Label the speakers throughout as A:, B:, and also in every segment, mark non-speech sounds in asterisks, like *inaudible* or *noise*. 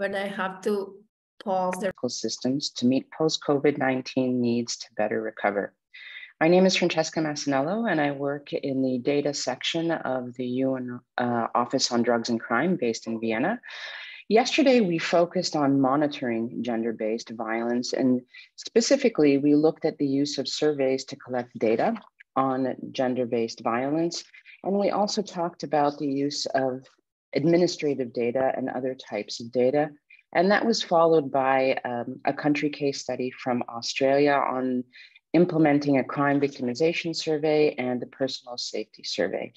A: but I have to pause the
B: systems to meet post-COVID-19 needs to better recover. My name is Francesca Massanello, and I work in the data section of the UN uh, Office on Drugs and Crime based in Vienna. Yesterday, we focused on monitoring gender-based violence, and specifically, we looked at the use of surveys to collect data on gender-based violence. And we also talked about the use of administrative data and other types of data. And that was followed by um, a country case study from Australia on implementing a crime victimization survey and a personal safety survey.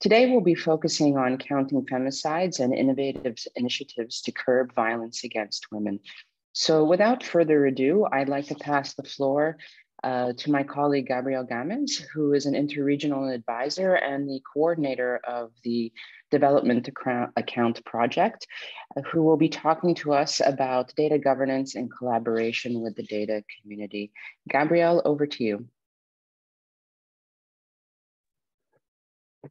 B: Today, we'll be focusing on counting femicides and innovative initiatives to curb violence against women. So without further ado, I'd like to pass the floor uh, to my colleague Gabriel Gamez, who is an interregional advisor and the coordinator of the Development Account Project, uh, who will be talking to us about data governance in collaboration with the data community. Gabrielle, over to you.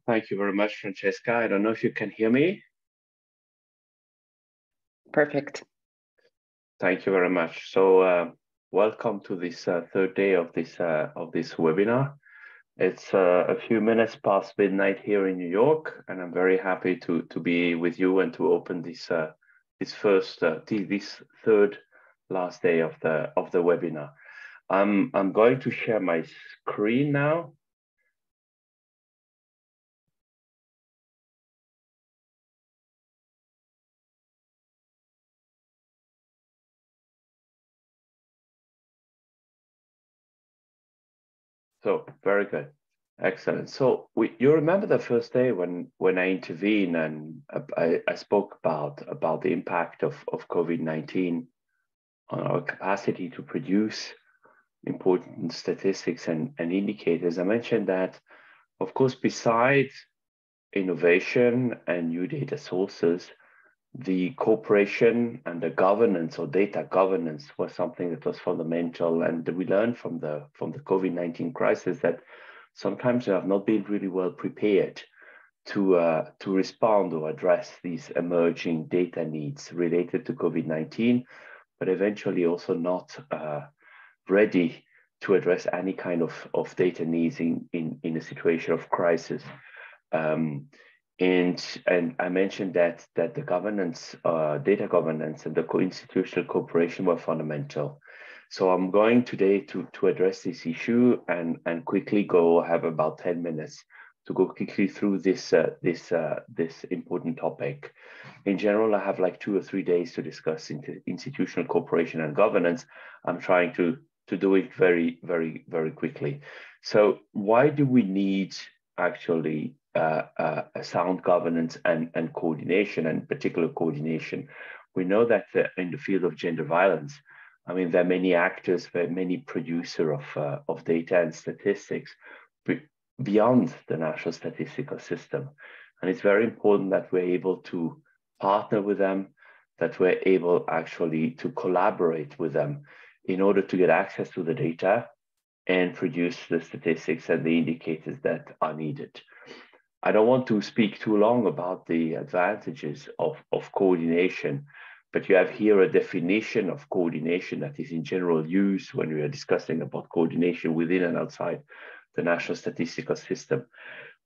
C: Thank you very much, Francesca. I don't know if you can hear me.
B: Perfect.
C: Thank you very much. So uh, Welcome to this uh, third day of this uh, of this webinar. It's uh, a few minutes past midnight here in New York, and I'm very happy to to be with you and to open this uh, this first uh, this third last day of the of the webinar. I'm I'm going to share my screen now. So very good. Excellent. So we, you remember the first day when when I intervened and I, I spoke about about the impact of, of COVID-19 on our capacity to produce important statistics and, and indicators. I mentioned that, of course, besides innovation and new data sources, the cooperation and the governance or data governance was something that was fundamental. And we learned from the from the COVID-19 crisis that sometimes we have not been really well prepared to uh, to respond or address these emerging data needs related to COVID-19, but eventually also not uh, ready to address any kind of, of data needs in, in, in a situation of crisis. Um, and and I mentioned that that the governance, uh, data governance, and the co-institutional cooperation were fundamental. So I'm going today to to address this issue and and quickly go have about ten minutes to go quickly through this uh, this uh, this important topic. In general, I have like two or three days to discuss institutional cooperation and governance. I'm trying to to do it very very very quickly. So why do we need actually sound governance and, and coordination, and particular coordination. We know that uh, in the field of gender violence, I mean, there are many actors, there are many producer of, uh, of data and statistics beyond the national statistical system. And it's very important that we're able to partner with them, that we're able actually to collaborate with them in order to get access to the data and produce the statistics and the indicators that are needed. I don't want to speak too long about the advantages of, of coordination, but you have here a definition of coordination that is in general use when we are discussing about coordination within and outside the national statistical system.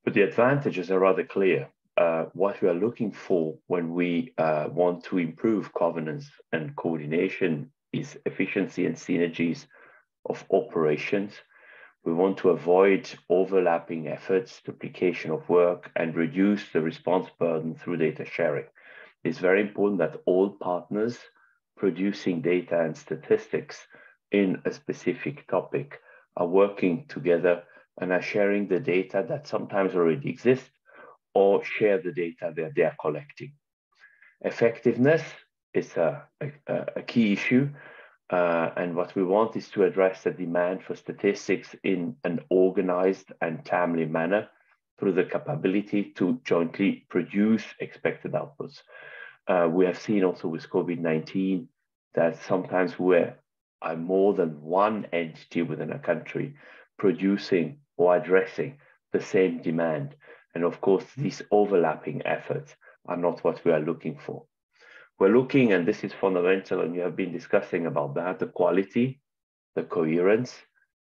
C: But the advantages are rather clear. Uh, what we are looking for when we uh, want to improve governance and coordination is efficiency and synergies of operations we want to avoid overlapping efforts, duplication of work, and reduce the response burden through data sharing. It's very important that all partners producing data and statistics in a specific topic are working together and are sharing the data that sometimes already exists or share the data that they are collecting. Effectiveness is a, a, a key issue uh, and what we want is to address the demand for statistics in an organized and timely manner through the capability to jointly produce expected outputs. Uh, we have seen also with COVID-19 that sometimes we're more than one entity within a country producing or addressing the same demand. And of course, these overlapping efforts are not what we are looking for. We're looking, and this is fundamental, and you have been discussing about that, the quality, the coherence,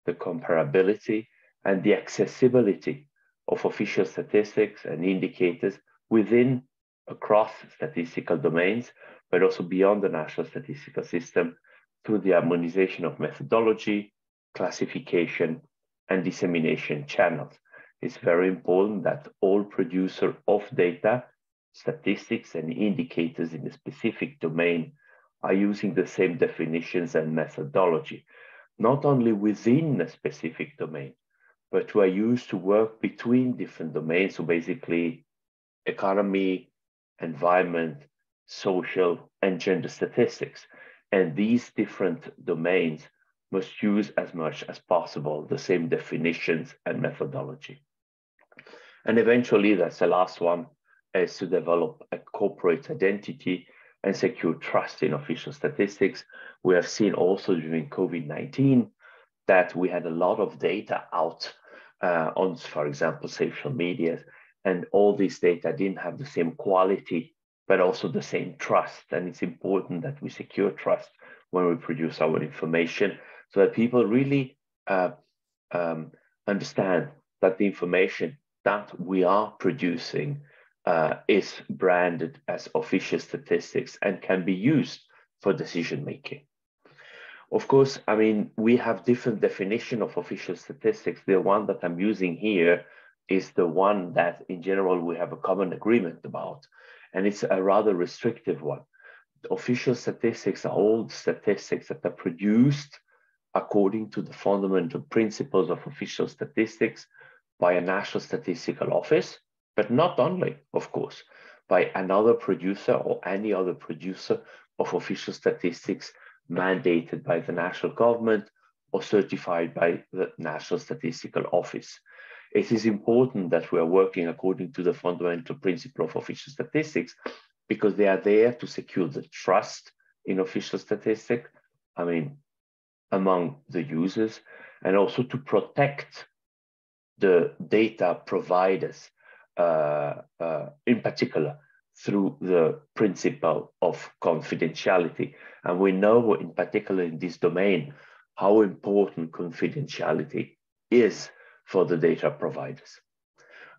C: the comparability, and the accessibility of official statistics and indicators within across statistical domains, but also beyond the national statistical system through the harmonization of methodology, classification, and dissemination channels. It's very important that all producer of data, statistics, and indicators in a specific domain are using the same definitions and methodology, not only within a specific domain, but who are used to work between different domains. So basically economy, environment, social, and gender statistics. And these different domains must use as much as possible the same definitions and methodology. And eventually, that's the last one, is to develop a corporate identity and secure trust in official statistics. We have seen also during COVID-19 that we had a lot of data out uh, on, for example, social media, and all this data didn't have the same quality, but also the same trust. And it's important that we secure trust when we produce our information so that people really uh, um, understand that the information that we are producing uh, is branded as official statistics and can be used for decision making. Of course, I mean, we have different definition of official statistics. The one that I'm using here is the one that in general we have a common agreement about, and it's a rather restrictive one. Official statistics are all statistics that are produced according to the fundamental principles of official statistics by a national statistical office, but not only, of course, by another producer or any other producer of official statistics mandated by the national government or certified by the National Statistical Office. It is important that we are working according to the fundamental principle of official statistics because they are there to secure the trust in official statistics, I mean, among the users, and also to protect the data providers, in particular, through the principle of confidentiality. And we know, in particular in this domain, how important confidentiality is for the data providers.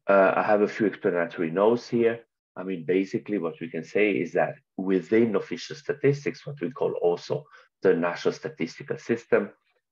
C: Uh, I have a few explanatory notes here. I mean, basically what we can say is that within official statistics, what we call also the National Statistical System,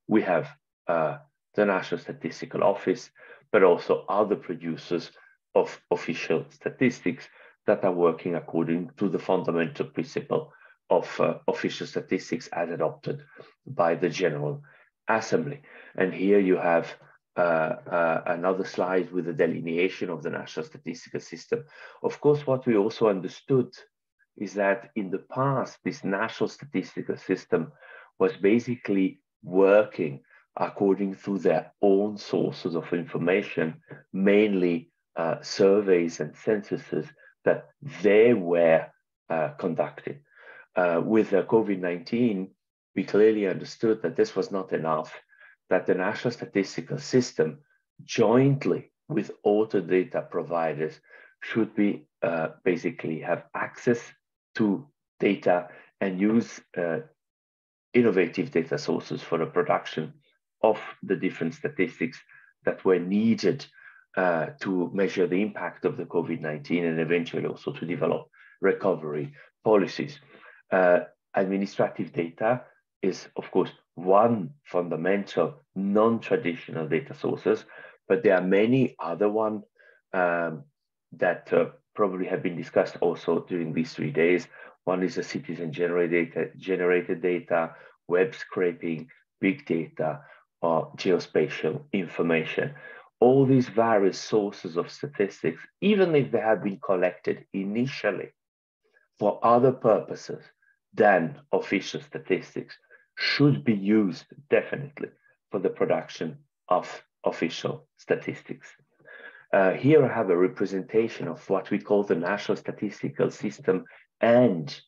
C: we have uh, the National Statistical Office, but also other producers of official statistics that are working according to the fundamental principle of uh, official statistics as adopted by the General Assembly. And here you have uh, uh, another slide with the delineation of the national statistical system. Of course, what we also understood is that in the past, this national statistical system was basically working according to their own sources of information, mainly uh, surveys and censuses that they were uh. Uh, with COVID-19, we clearly understood that this was not enough, that the national statistical system jointly with the data providers should be uh, basically have access to data and use uh, innovative data sources for the production of the different statistics that were needed uh, to measure the impact of the COVID-19 and eventually also to develop recovery policies. Uh, administrative data is, of course, one fundamental non-traditional data sources, but there are many other ones um, that uh, probably have been discussed also during these three days. One is the citizen generated data, generated data, web scraping, big data, or geospatial information all these various sources of statistics, even if they have been collected initially for other purposes than official statistics, should be used definitely for the production of official statistics. Uh, here I have a representation of what we call the national statistical system and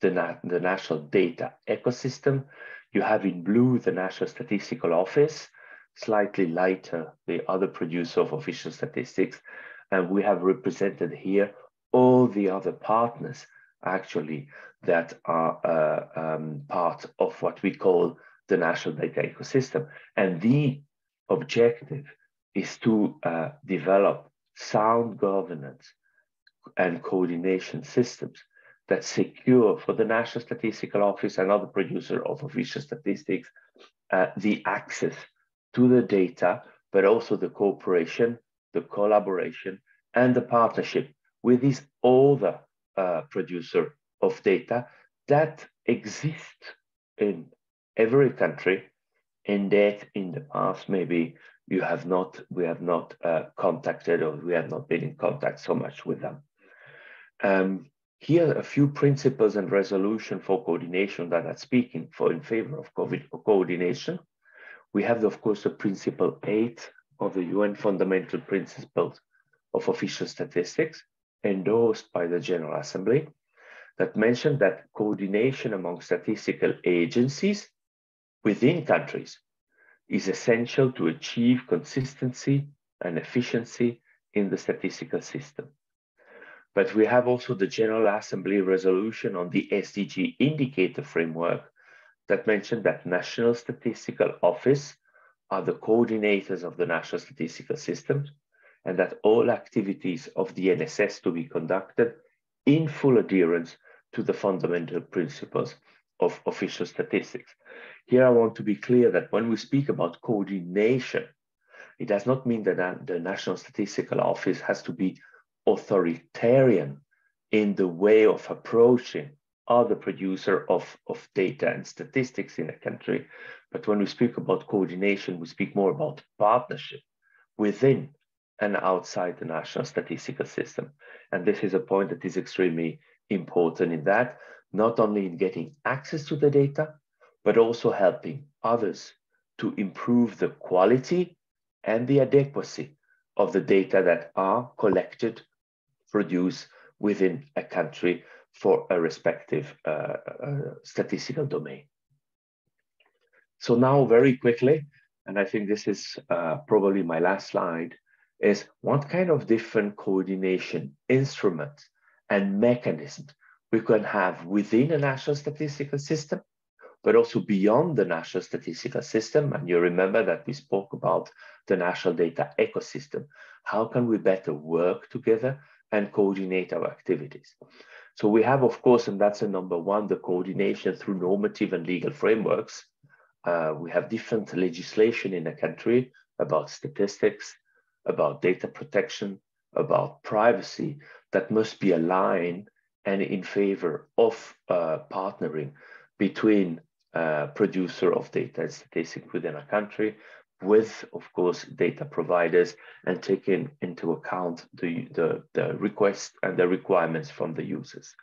C: the, na the national data ecosystem. You have in blue the National Statistical Office, slightly lighter, the other producer of official statistics. And we have represented here all the other partners actually that are uh, um, part of what we call the national data ecosystem. And the objective is to uh, develop sound governance and coordination systems that secure for the National Statistical Office and other producer of official statistics uh, the access to the data, but also the cooperation, the collaboration, and the partnership with these other uh, producer of data that exist in every country and that in the past. Maybe you have not we have not uh, contacted or we have not been in contact so much with them. Um, here a few principles and resolution for coordination that are speaking for in favor of COVID coordination we have of course the principle eight of the UN fundamental principles of official statistics endorsed by the General Assembly that mentioned that coordination among statistical agencies within countries is essential to achieve consistency and efficiency in the statistical system. But we have also the General Assembly resolution on the SDG indicator framework that mentioned that National Statistical Office are the coordinators of the national statistical systems and that all activities of the NSS to be conducted in full adherence to the fundamental principles of official statistics. Here I want to be clear that when we speak about coordination, it does not mean that the National Statistical Office has to be authoritarian in the way of approaching other producer of, of data and statistics in a country. But when we speak about coordination, we speak more about partnership within and outside the national statistical system. And this is a point that is extremely important in that, not only in getting access to the data, but also helping others to improve the quality and the adequacy of the data that are collected, produced within a country for a respective uh, uh, statistical domain. So now very quickly, and I think this is uh, probably my last slide, is what kind of different coordination instruments and mechanisms we can have within a national statistical system, but also beyond the national statistical system. And you remember that we spoke about the national data ecosystem. How can we better work together and coordinate our activities? So we have, of course, and that's a number one, the coordination through normative and legal frameworks. Uh, we have different legislation in a country about statistics, about data protection, about privacy that must be aligned and in favor of uh, partnering between uh, producer of data and statistics within a country with, of course, data providers and taking into account the, the, the requests and the requirements from the users.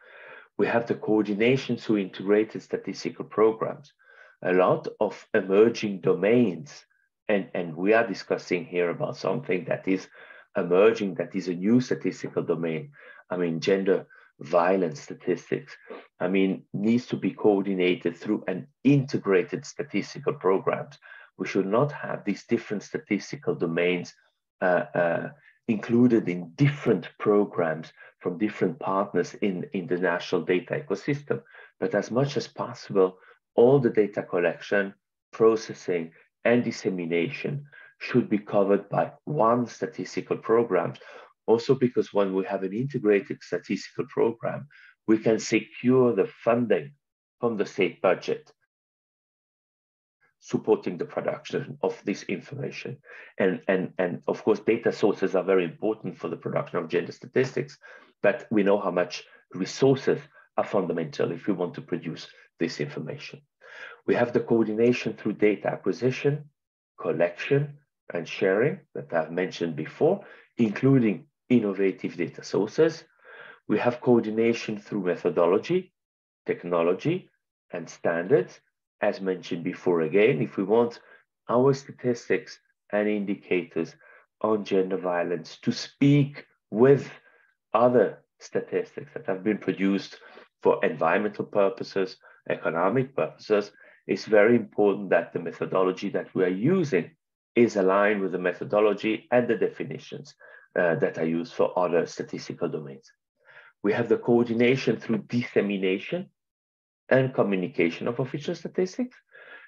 C: We have the coordination through integrated statistical programs, a lot of emerging domains and, and we are discussing here about something that is emerging, that is a new statistical domain. I mean, gender violence statistics, I mean, needs to be coordinated through an integrated statistical programs. We should not have these different statistical domains uh, uh, included in different programs from different partners in, in the national data ecosystem, but as much as possible, all the data collection, processing, and dissemination should be covered by one statistical program. Also because when we have an integrated statistical program, we can secure the funding from the state budget supporting the production of this information. And, and, and of course, data sources are very important for the production of gender statistics, but we know how much resources are fundamental if we want to produce this information. We have the coordination through data acquisition, collection, and sharing that I've mentioned before, including innovative data sources. We have coordination through methodology, technology, and standards. As mentioned before again, if we want our statistics and indicators on gender violence to speak with other statistics that have been produced for environmental purposes, economic purposes, it's very important that the methodology that we are using is aligned with the methodology and the definitions uh, that are used for other statistical domains. We have the coordination through dissemination and communication of official statistics.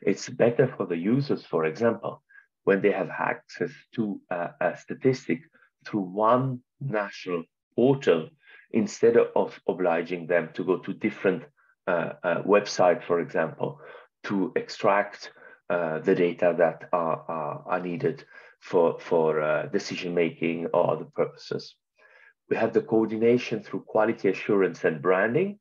C: It's better for the users, for example, when they have access to a statistic through one national portal instead of obliging them to go to different uh, uh, websites, for example, to extract uh, the data that are, are, are, needed for, for uh, decision making or other purposes. We have the coordination through quality assurance and branding.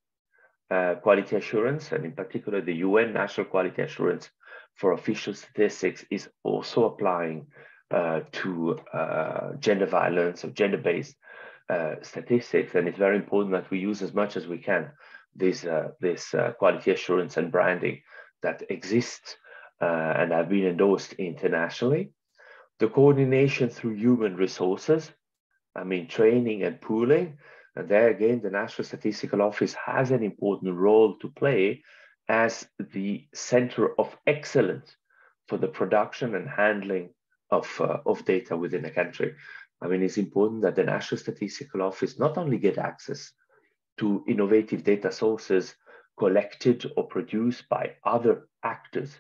C: Uh, quality assurance, and in particular the UN National Quality Assurance for official statistics is also applying uh, to uh, gender violence or gender-based uh, statistics, and it's very important that we use as much as we can this uh, this quality assurance and branding that exists and have been endorsed internationally. The coordination through human resources, I mean training and pooling, and there again, the National Statistical Office has an important role to play as the center of excellence for the production and handling of, uh, of data within a country. I mean, it's important that the National Statistical Office not only get access to innovative data sources collected or produced by other actors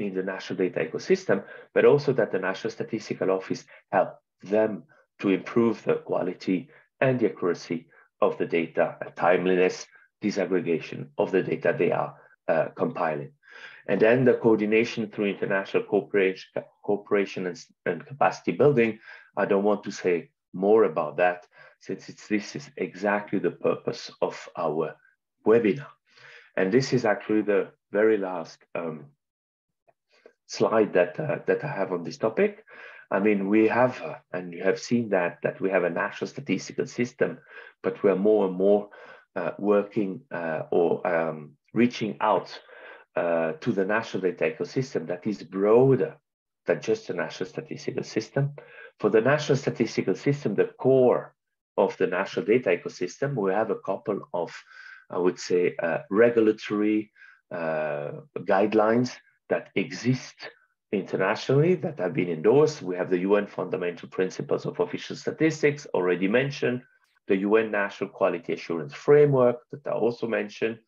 C: in the national data ecosystem, but also that the National Statistical Office help them to improve the quality and the accuracy of the data, timeliness, disaggregation of the data they are uh, compiling. And then the coordination through international cooperation, cooperation and, and, capacity building. I don't want to say more about that since this is exactly the purpose of our webinar. And this is actually the very last um, slide that, uh, that I have on this topic. I mean, we have, and you have seen that, that we have a national statistical system, but we are more and more uh, working uh, or um, reaching out uh, to the national data ecosystem that is broader than just the national statistical system. For the national statistical system, the core of the national data ecosystem, we have a couple of, I would say, uh, regulatory uh, guidelines that exist internationally that have been endorsed. We have the UN Fundamental Principles of Official Statistics, already mentioned, the UN National Quality Assurance Framework that I also mentioned,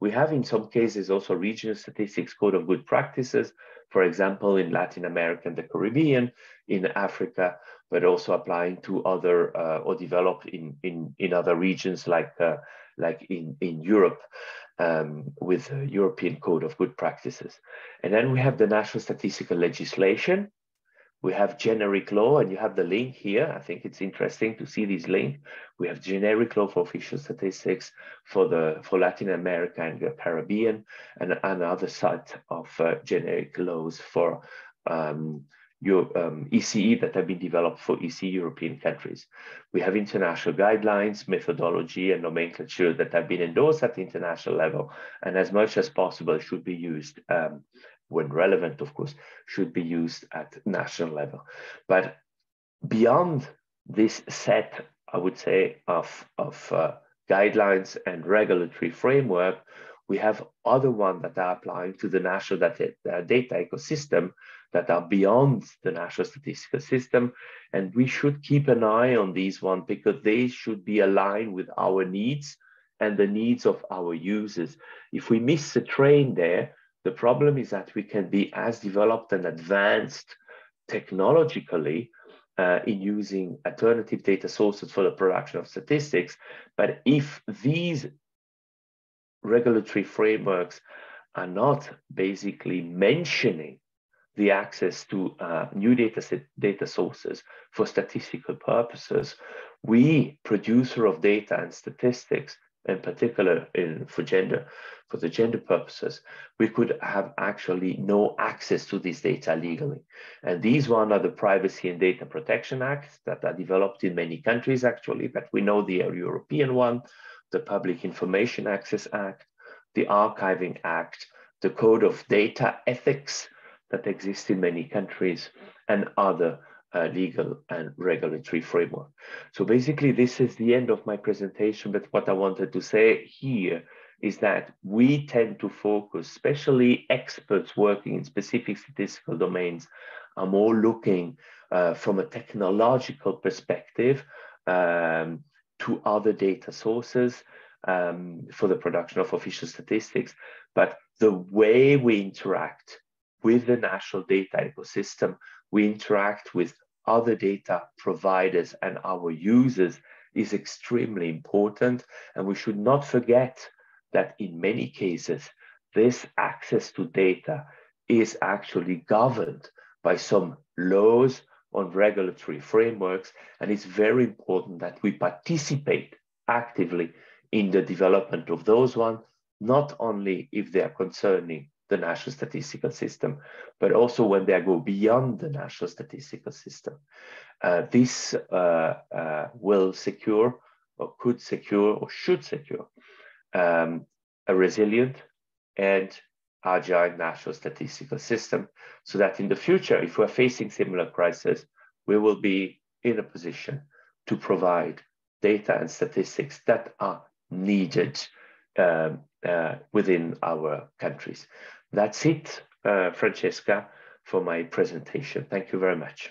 C: we have in some cases also regional statistics code of good practices, for example, in Latin America and the Caribbean, in Africa, but also applying to other uh, or developed in, in, in other regions like, uh, like in, in Europe um, with the European Code of Good Practices. And then we have the national statistical legislation, we have generic law, and you have the link here. I think it's interesting to see this link. We have generic law for official statistics for the for Latin America and the Caribbean, and another set of uh, generic laws for um, your, um, ECE that have been developed for EC European countries. We have international guidelines, methodology, and nomenclature that have been endorsed at the international level, and as much as possible should be used um, when relevant, of course, should be used at national level. But beyond this set, I would say, of, of uh, guidelines and regulatory framework, we have other ones that are applying to the national data, uh, data ecosystem that are beyond the national statistical system. And we should keep an eye on these ones because they should be aligned with our needs and the needs of our users. If we miss the train there, the problem is that we can be as developed and advanced technologically uh, in using alternative data sources for the production of statistics. But if these regulatory frameworks are not basically mentioning the access to uh, new data set, data sources for statistical purposes, we, producer of data and statistics, in particular in, for gender, for the gender purposes, we could have actually no access to this data legally. And these one are the Privacy and Data Protection Acts that are developed in many countries actually, but we know the European one, the Public Information Access Act, the Archiving Act, the Code of Data Ethics that exists in many countries, and other uh, legal and regulatory framework. So basically, this is the end of my presentation. But what I wanted to say here is that we tend to focus, especially experts working in specific statistical domains, are more looking uh, from a technological perspective um, to other data sources um, for the production of official statistics, but the way we interact with the national data ecosystem, we interact with other data providers and our users is extremely important. And we should not forget that in many cases, this access to data is actually governed by some laws on regulatory frameworks. And it's very important that we participate actively in the development of those ones, not only if they are concerning the national statistical system, but also when they go beyond the national statistical system. Uh, this uh, uh, will secure or could secure or should secure um, a resilient and agile national statistical system so that in the future, if we're facing similar crises, we will be in a position to provide data and statistics that are needed um, uh, within our countries. That's it, uh, Francesca, for my presentation. Thank you very much.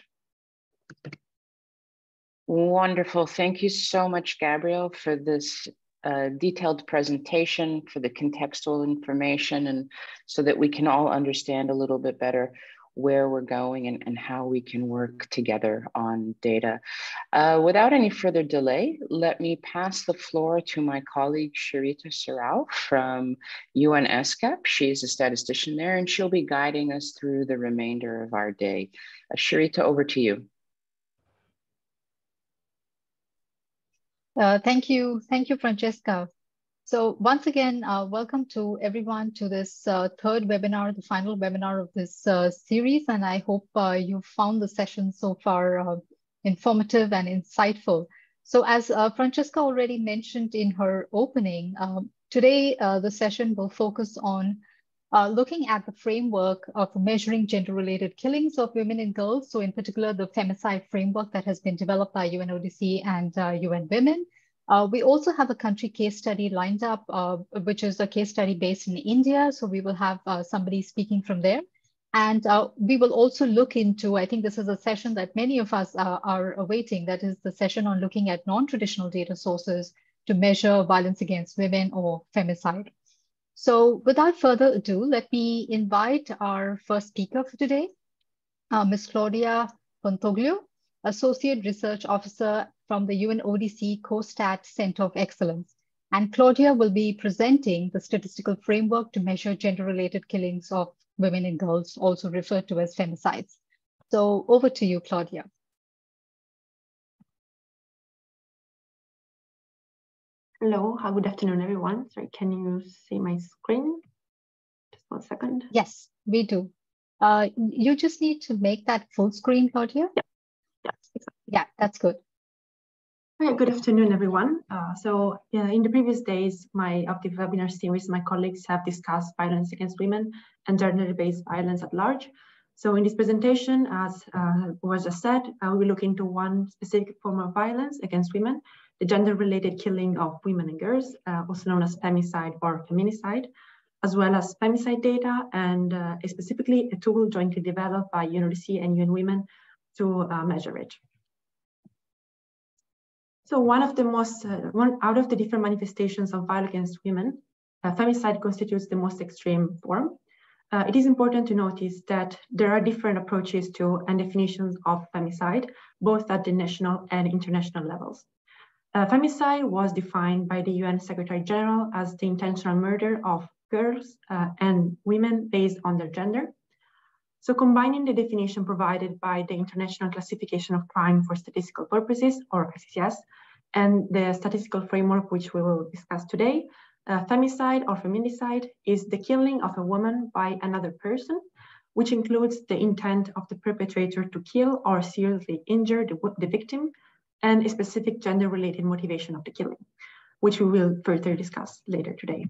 B: Wonderful. Thank you so much, Gabriel, for this uh, detailed presentation, for the contextual information, and so that we can all understand a little bit better where we're going and, and how we can work together on data. Uh, without any further delay, let me pass the floor to my colleague Sharita Serrao from UNESCAP. She's a statistician there and she'll be guiding us through the remainder of our day. Uh, Sharita, over to you.
D: Uh, thank you. Thank you, Francesca. So once again, uh, welcome to everyone to this uh, third webinar, the final webinar of this uh, series. And I hope uh, you found the session so far uh, informative and insightful. So as uh, Francesca already mentioned in her opening, um, today the session will focus on looking at the framework of measuring gender-related killings of women and girls. So in particular, the femicide framework that has been developed by UNODC and UN Women. Uh, we also have a country case study lined up, uh, which is a case study based in India. So we will have uh, somebody speaking from there. And uh, we will also look into, I think this is a session that many of us uh, are awaiting, that is the session on looking at non-traditional data sources to measure violence against women or femicide. So without further ado, let me invite our first speaker for today, uh, Ms. Claudia Pontoglio, Associate Research Officer from the UNODC KOSTAT Center of Excellence. And Claudia will be presenting the statistical framework to measure gender-related killings of women and girls, also referred to as femicides. So over to you, Claudia.
E: Hello, good afternoon, everyone. Sorry, can you see my screen? Just one second.
D: Yes, we do. Uh, you just need to make that full screen, Claudia.
E: Yeah, yeah, exactly.
D: yeah that's good.
E: Good afternoon, everyone. Uh, so uh, in the previous days, my active webinar series, my colleagues have discussed violence against women and gender-based violence at large. So in this presentation, as uh, was just said, uh, we look into one specific form of violence against women, the gender-related killing of women and girls, uh, also known as femicide or feminicide, as well as femicide data, and uh, specifically a tool jointly developed by UNODC and UN Women to measure it. So one of the most, uh, one out of the different manifestations of violence against women, uh, femicide constitutes the most extreme form. Uh, it is important to notice that there are different approaches to and definitions of femicide, both at the national and international levels. Uh, femicide was defined by the UN Secretary General as the intentional murder of girls uh, and women based on their gender. So combining the definition provided by the International Classification of Crime for Statistical Purposes, or ICCS, and the statistical framework which we will discuss today, uh, femicide or feminicide is the killing of a woman by another person, which includes the intent of the perpetrator to kill or seriously injure the, the victim and a specific gender-related motivation of the killing, which we will further discuss later today.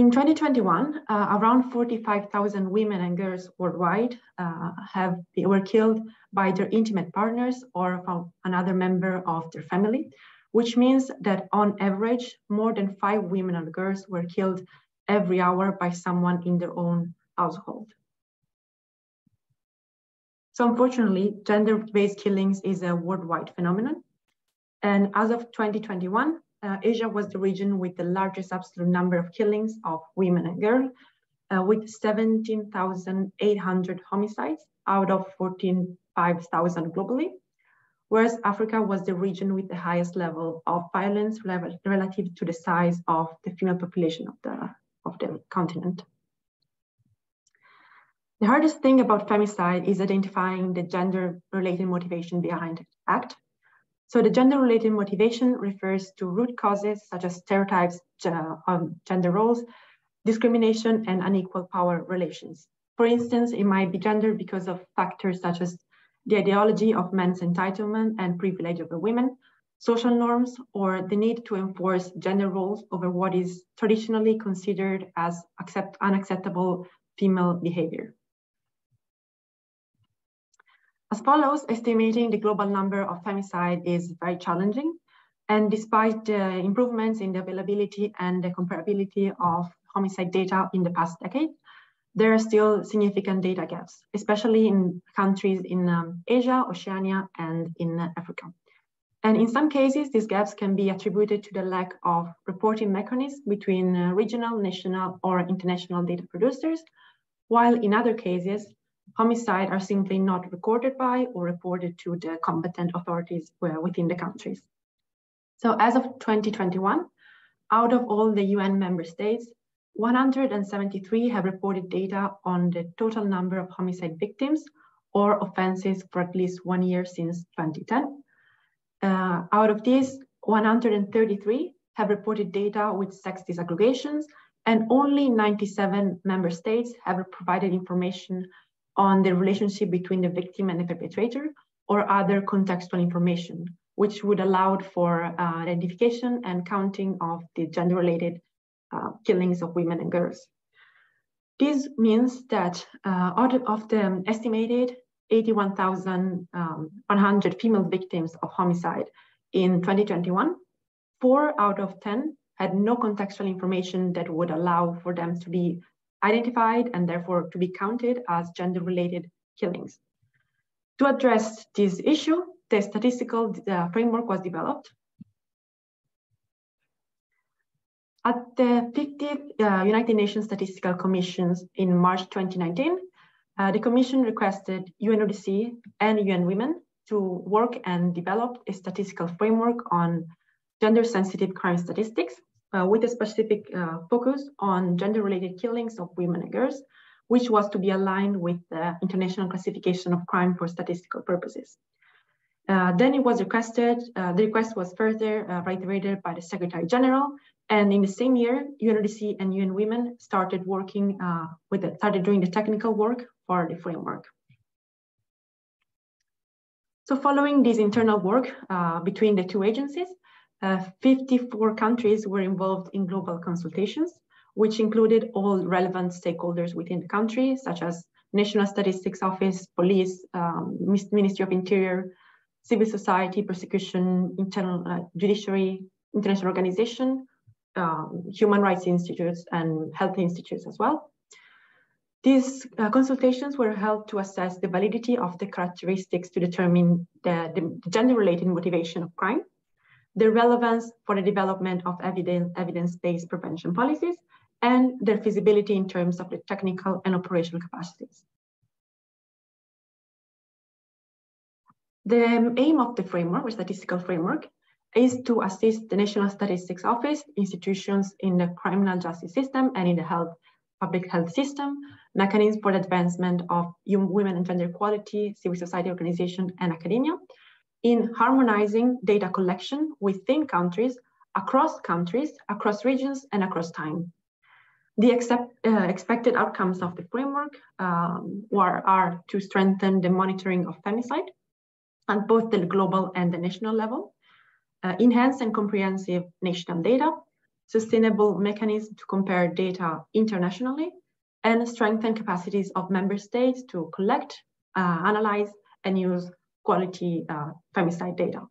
E: In 2021, uh, around 45,000 women and girls worldwide uh, have were killed by their intimate partners or from another member of their family, which means that on average, more than five women and girls were killed every hour by someone in their own household. So unfortunately, gender-based killings is a worldwide phenomenon. And as of 2021, uh, Asia was the region with the largest absolute number of killings of women and girls, uh, with 17,800 homicides out of 14,500 globally, whereas Africa was the region with the highest level of violence relative to the size of the female population of the, of the continent. The hardest thing about femicide is identifying the gender-related motivation behind the act. So the gender-related motivation refers to root causes such as stereotypes on um, gender roles, discrimination, and unequal power relations. For instance, it might be gender because of factors such as the ideology of men's entitlement and privilege over women, social norms, or the need to enforce gender roles over what is traditionally considered as accept, unacceptable female behavior. As follows, estimating the global number of femicide is very challenging. And despite the improvements in the availability and the comparability of homicide data in the past decade, there are still significant data gaps, especially in countries in um, Asia, Oceania, and in uh, Africa. And in some cases, these gaps can be attributed to the lack of reporting mechanisms between uh, regional, national, or international data producers, while in other cases, homicide are simply not recorded by or reported to the competent authorities within the countries. So as of 2021, out of all the UN member states, 173 have reported data on the total number of homicide victims or offenses for at least one year since 2010. Uh, out of these, 133 have reported data with sex disaggregations, and only 97 member states have provided information on the relationship between the victim and the perpetrator or other contextual information, which would allow for uh, identification and counting of the gender-related uh, killings of women and girls. This means that uh, out of the estimated 81,100 um, female victims of homicide in 2021, four out of 10 had no contextual information that would allow for them to be identified and therefore to be counted as gender-related killings. To address this issue, the statistical uh, framework was developed. At the 50th uh, United Nations Statistical Commissions in March 2019, uh, the Commission requested UNODC and UN Women to work and develop a statistical framework on gender-sensitive crime statistics uh, with a specific uh, focus on gender-related killings of women and girls, which was to be aligned with the International Classification of Crime for statistical purposes. Uh, then it was requested, uh, the request was further uh, reiterated by the Secretary General, and in the same year, UNODC and UN Women started working uh, with started doing the technical work for the framework. So following this internal work between the two agencies, uh, 54 countries were involved in global consultations, which included all relevant stakeholders within the country, such as National Statistics Office, police, um, Ministry of Interior, civil society, prosecution, internal uh, judiciary, international organization, um, human rights institutes, and health institutes as well. These uh, consultations were held to assess the validity of the characteristics to determine the, the gender-related motivation of crime, their relevance for the development of evidence-based prevention policies, and their feasibility in terms of the technical and operational capacities. The aim of the framework, or statistical framework, is to assist the National Statistics Office, institutions in the criminal justice system and in the health, public health system, mechanisms for the advancement of women and gender equality, civil society organization, and academia, in harmonizing data collection within countries, across countries, across regions, and across time. The accept, uh, expected outcomes of the framework um, are, are to strengthen the monitoring of femicide at both the global and the national level, uh, enhance and comprehensive national data, sustainable mechanisms to compare data internationally, and strengthen capacities of member states to collect, uh, analyze, and use quality uh, femicide data.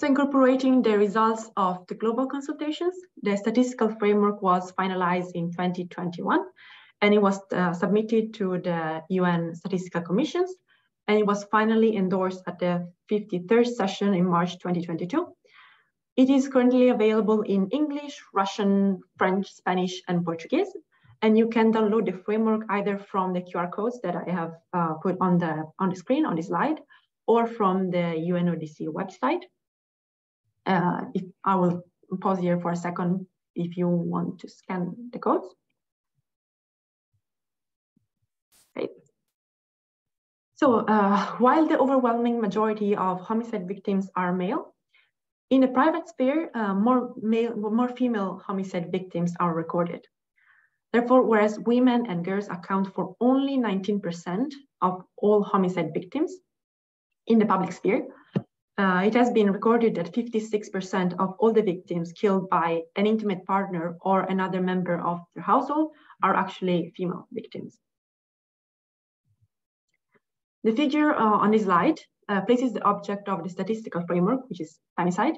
E: So incorporating the results of the global consultations, the statistical framework was finalized in 2021, and it was uh, submitted to the UN Statistical Commissions, and it was finally endorsed at the 53rd session in March 2022. It is currently available in English, Russian, French, Spanish, and Portuguese. And you can download the framework either from the QR codes that I have uh, put on the, on the screen on the slide or from the UNODC website. Uh, if I will pause here for a second if you want to scan the codes. So uh, while the overwhelming majority of homicide victims are male, in the private sphere, uh, more, male, more female homicide victims are recorded. Therefore, whereas women and girls account for only 19% of all homicide victims in the public sphere, uh, it has been recorded that 56% of all the victims killed by an intimate partner or another member of the household are actually female victims. The figure uh, on this slide uh, places the object of the statistical framework, which is femicide,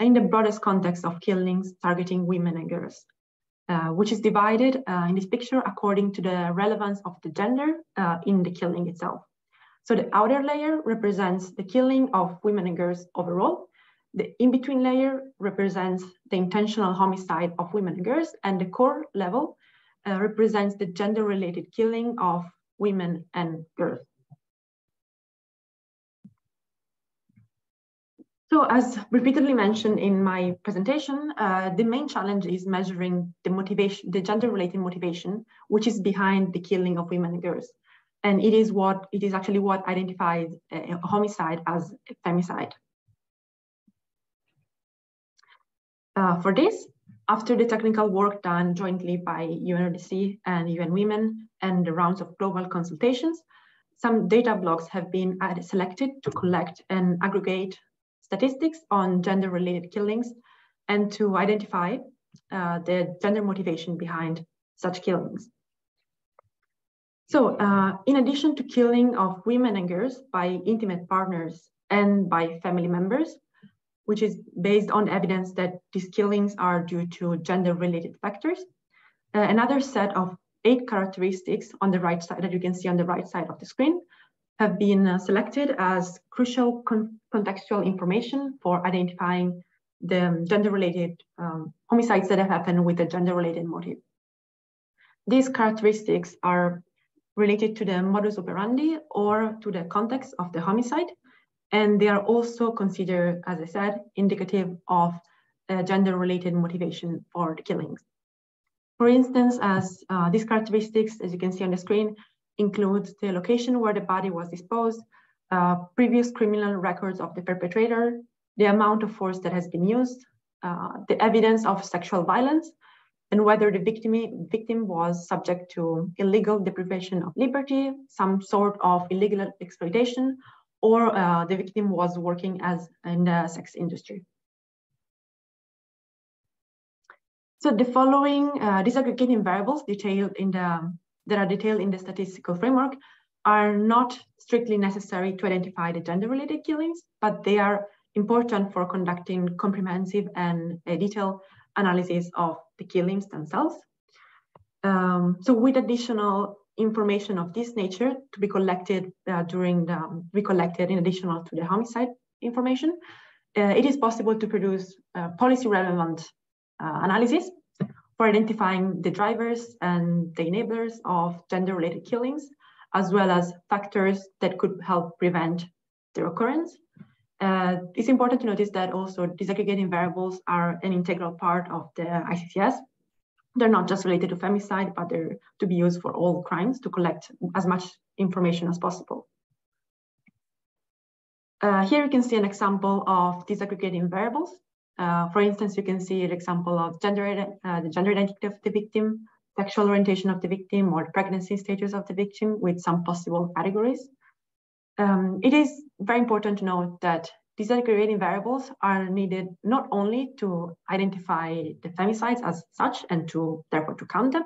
E: in the broadest context of killings targeting women and girls. Uh, which is divided uh, in this picture according to the relevance of the gender uh, in the killing itself. So the outer layer represents the killing of women and girls overall. The in-between layer represents the intentional homicide of women and girls, and the core level uh, represents the gender-related killing of women and girls. So as repeatedly mentioned in my presentation, uh, the main challenge is measuring the motivation, the gender-related motivation, which is behind the killing of women and girls. And it is what it is actually what identifies homicide as femicide. Uh, for this, after the technical work done jointly by UNODC and UN Women and the rounds of global consultations, some data blocks have been selected to collect and aggregate statistics on gender-related killings and to identify uh, the gender motivation behind such killings. So uh, in addition to killing of women and girls by intimate partners and by family members, which is based on evidence that these killings are due to gender-related factors, uh, another set of eight characteristics on the right side that you can see on the right side of the screen have been uh, selected as crucial con contextual information for identifying the gender-related um, homicides that have happened with a gender-related motive. These characteristics are related to the modus operandi or to the context of the homicide, and they are also considered, as I said, indicative of gender-related motivation for the killings. For instance, as uh, these characteristics, as you can see on the screen, includes the location where the body was disposed, uh, previous criminal records of the perpetrator, the amount of force that has been used, uh, the evidence of sexual violence, and whether the victim, victim was subject to illegal deprivation of liberty, some sort of illegal exploitation, or uh, the victim was working as in the sex industry. So the following uh, disaggregating variables detailed in the that are detailed in the statistical framework are not strictly necessary to identify the gender-related killings, but they are important for conducting comprehensive and detailed analysis of the killings themselves. Um, so with additional information of this nature to be collected uh, during the, um, be collected in additional to the homicide information, uh, it is possible to produce uh, policy relevant uh, analysis for identifying the drivers and the enablers of gender-related killings, as well as factors that could help prevent their occurrence. Uh, it's important to notice that also disaggregating variables are an integral part of the ICCS. They're not just related to femicide, but they're to be used for all crimes to collect as much information as possible. Uh, here you can see an example of disaggregating variables. Uh, for instance, you can see an example of gender, uh, the gender identity of the victim, sexual orientation of the victim, or pregnancy status of the victim with some possible categories. Um, it is very important to note that these aggregating variables are needed not only to identify the femicides as such and to therefore to count them,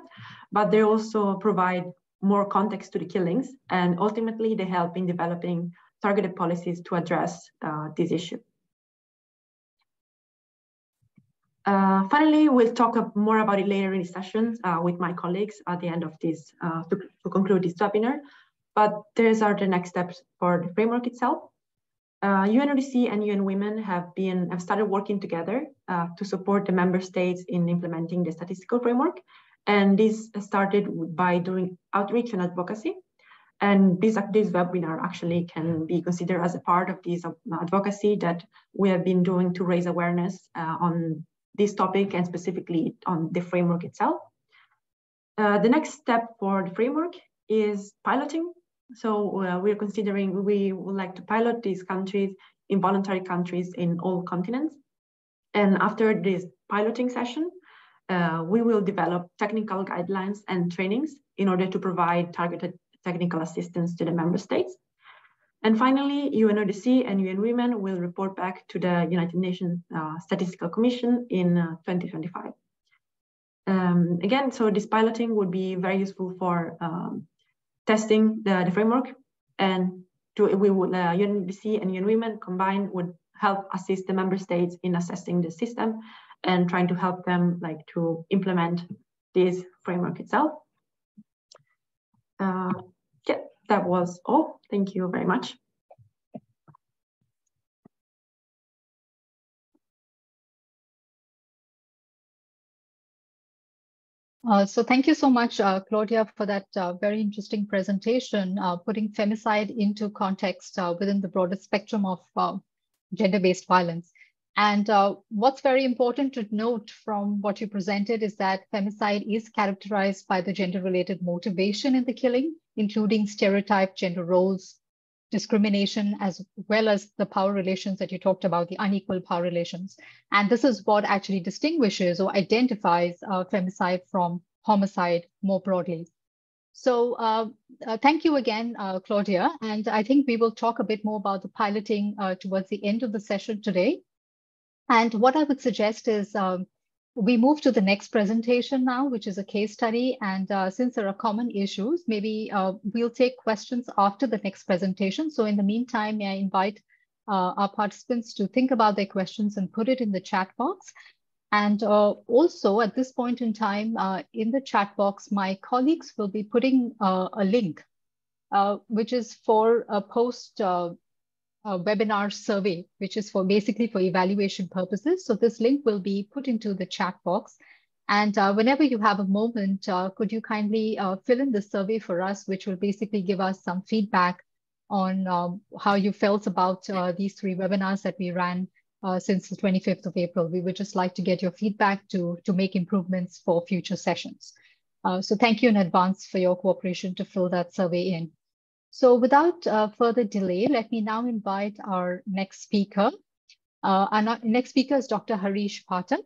E: but they also provide more context to the killings and ultimately they help in developing targeted policies to address uh, this issue. Uh, finally, we'll talk more about it later in the session uh, with my colleagues at the end of this, uh, to, to, conclude this webinar. but these are the next steps for the framework itself. Uh, UNODC and UN Women have been have started working together uh, to support the member states in implementing the statistical framework. And this started by doing outreach and advocacy. And this, this webinar actually can be considered as a part of this advocacy that we have been doing to raise awareness uh, on this topic and specifically on the framework itself. Uh, the next step for the framework is piloting so uh, we're considering, we would like to pilot these countries, involuntary countries in all continents. And after this piloting session, uh, we will develop technical guidelines and trainings in order to provide targeted technical assistance to the member states. And finally, UNODC and UN Women will report back to the United Nations uh, Statistical Commission in uh, 2025. Um, again, so this piloting would be very useful for um, testing the, the framework and to, we would uh, UNDC and UN Women combined would help assist the member states in assessing the system and trying to help them like to implement this framework itself. Uh, that was all. Thank you very much.
D: Uh, so thank you so much, uh, Claudia, for that uh, very interesting presentation, uh, putting femicide into context uh, within the broader spectrum of uh, gender-based violence. And what's very important to note from what you presented is that femicide is characterized by the gender-related motivation in the killing, including stereotyped gender roles, discrimination as well as the power relations that you talked about, the unequal power relations. And this is what actually distinguishes or identifies uh, femicide from homicide more broadly. So uh, uh, thank you again, uh, Claudia. And I think we will talk a bit more about the piloting uh, towards the end of the session today. And what I would suggest is um, we move to the next presentation now, which is a case study. And uh, since there are common issues, maybe uh, we'll take questions after the next presentation. So in the meantime, may I invite uh, our participants to think about their questions and put it in the chat box. And uh, also at this point in time, uh, in the chat box, my colleagues will be putting uh, a link, which is for a post a webinar survey, which is for basically for evaluation purposes. So this link will be put into the chat box. And uh, whenever you have a moment, uh, could you kindly uh, fill in the survey for us, which will basically give us some feedback on um, how you felt about uh, these three webinars that we ran uh, since the 25th of April. We would just like to get your feedback to, to make improvements for future sessions. Uh, so thank you in advance for your cooperation to fill that survey in. So without uh, further delay, let me now invite our next speaker. Uh, our next speaker is Dr. Harish Pathak.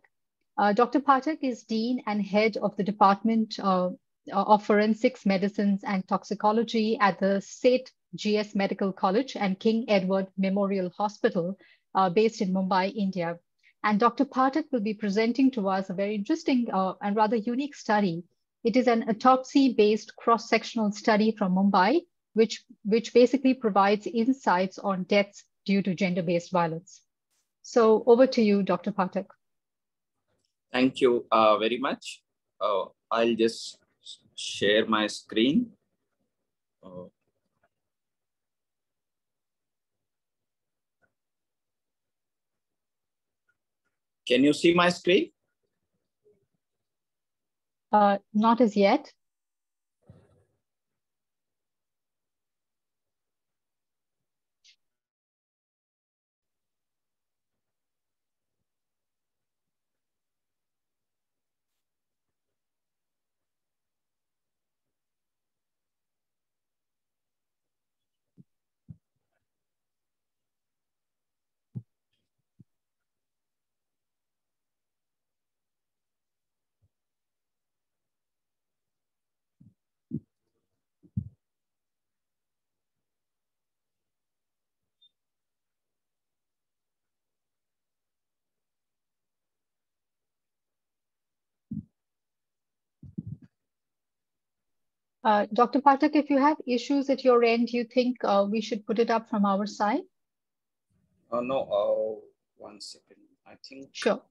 D: Uh, Dr. Pathak is Dean and Head of the Department uh, of Forensics, Medicines and Toxicology at the Seth GS Medical College and King Edward Memorial Hospital uh, based in Mumbai, India. And Dr. Pathak will be presenting to us a very interesting uh, and rather unique study. It is an autopsy-based cross-sectional study from Mumbai which, which basically provides insights on deaths due to gender-based violence. So over to you, Dr. Pathak.
F: Thank you uh, very much. Uh, I'll just share my screen. Uh, can you see my screen?
D: Uh, not as yet. Uh, Dr. Pathak, if you have issues at your end, you think uh, we should put it up from our side?
F: Uh, no, uh, one second, I think.
D: Sure.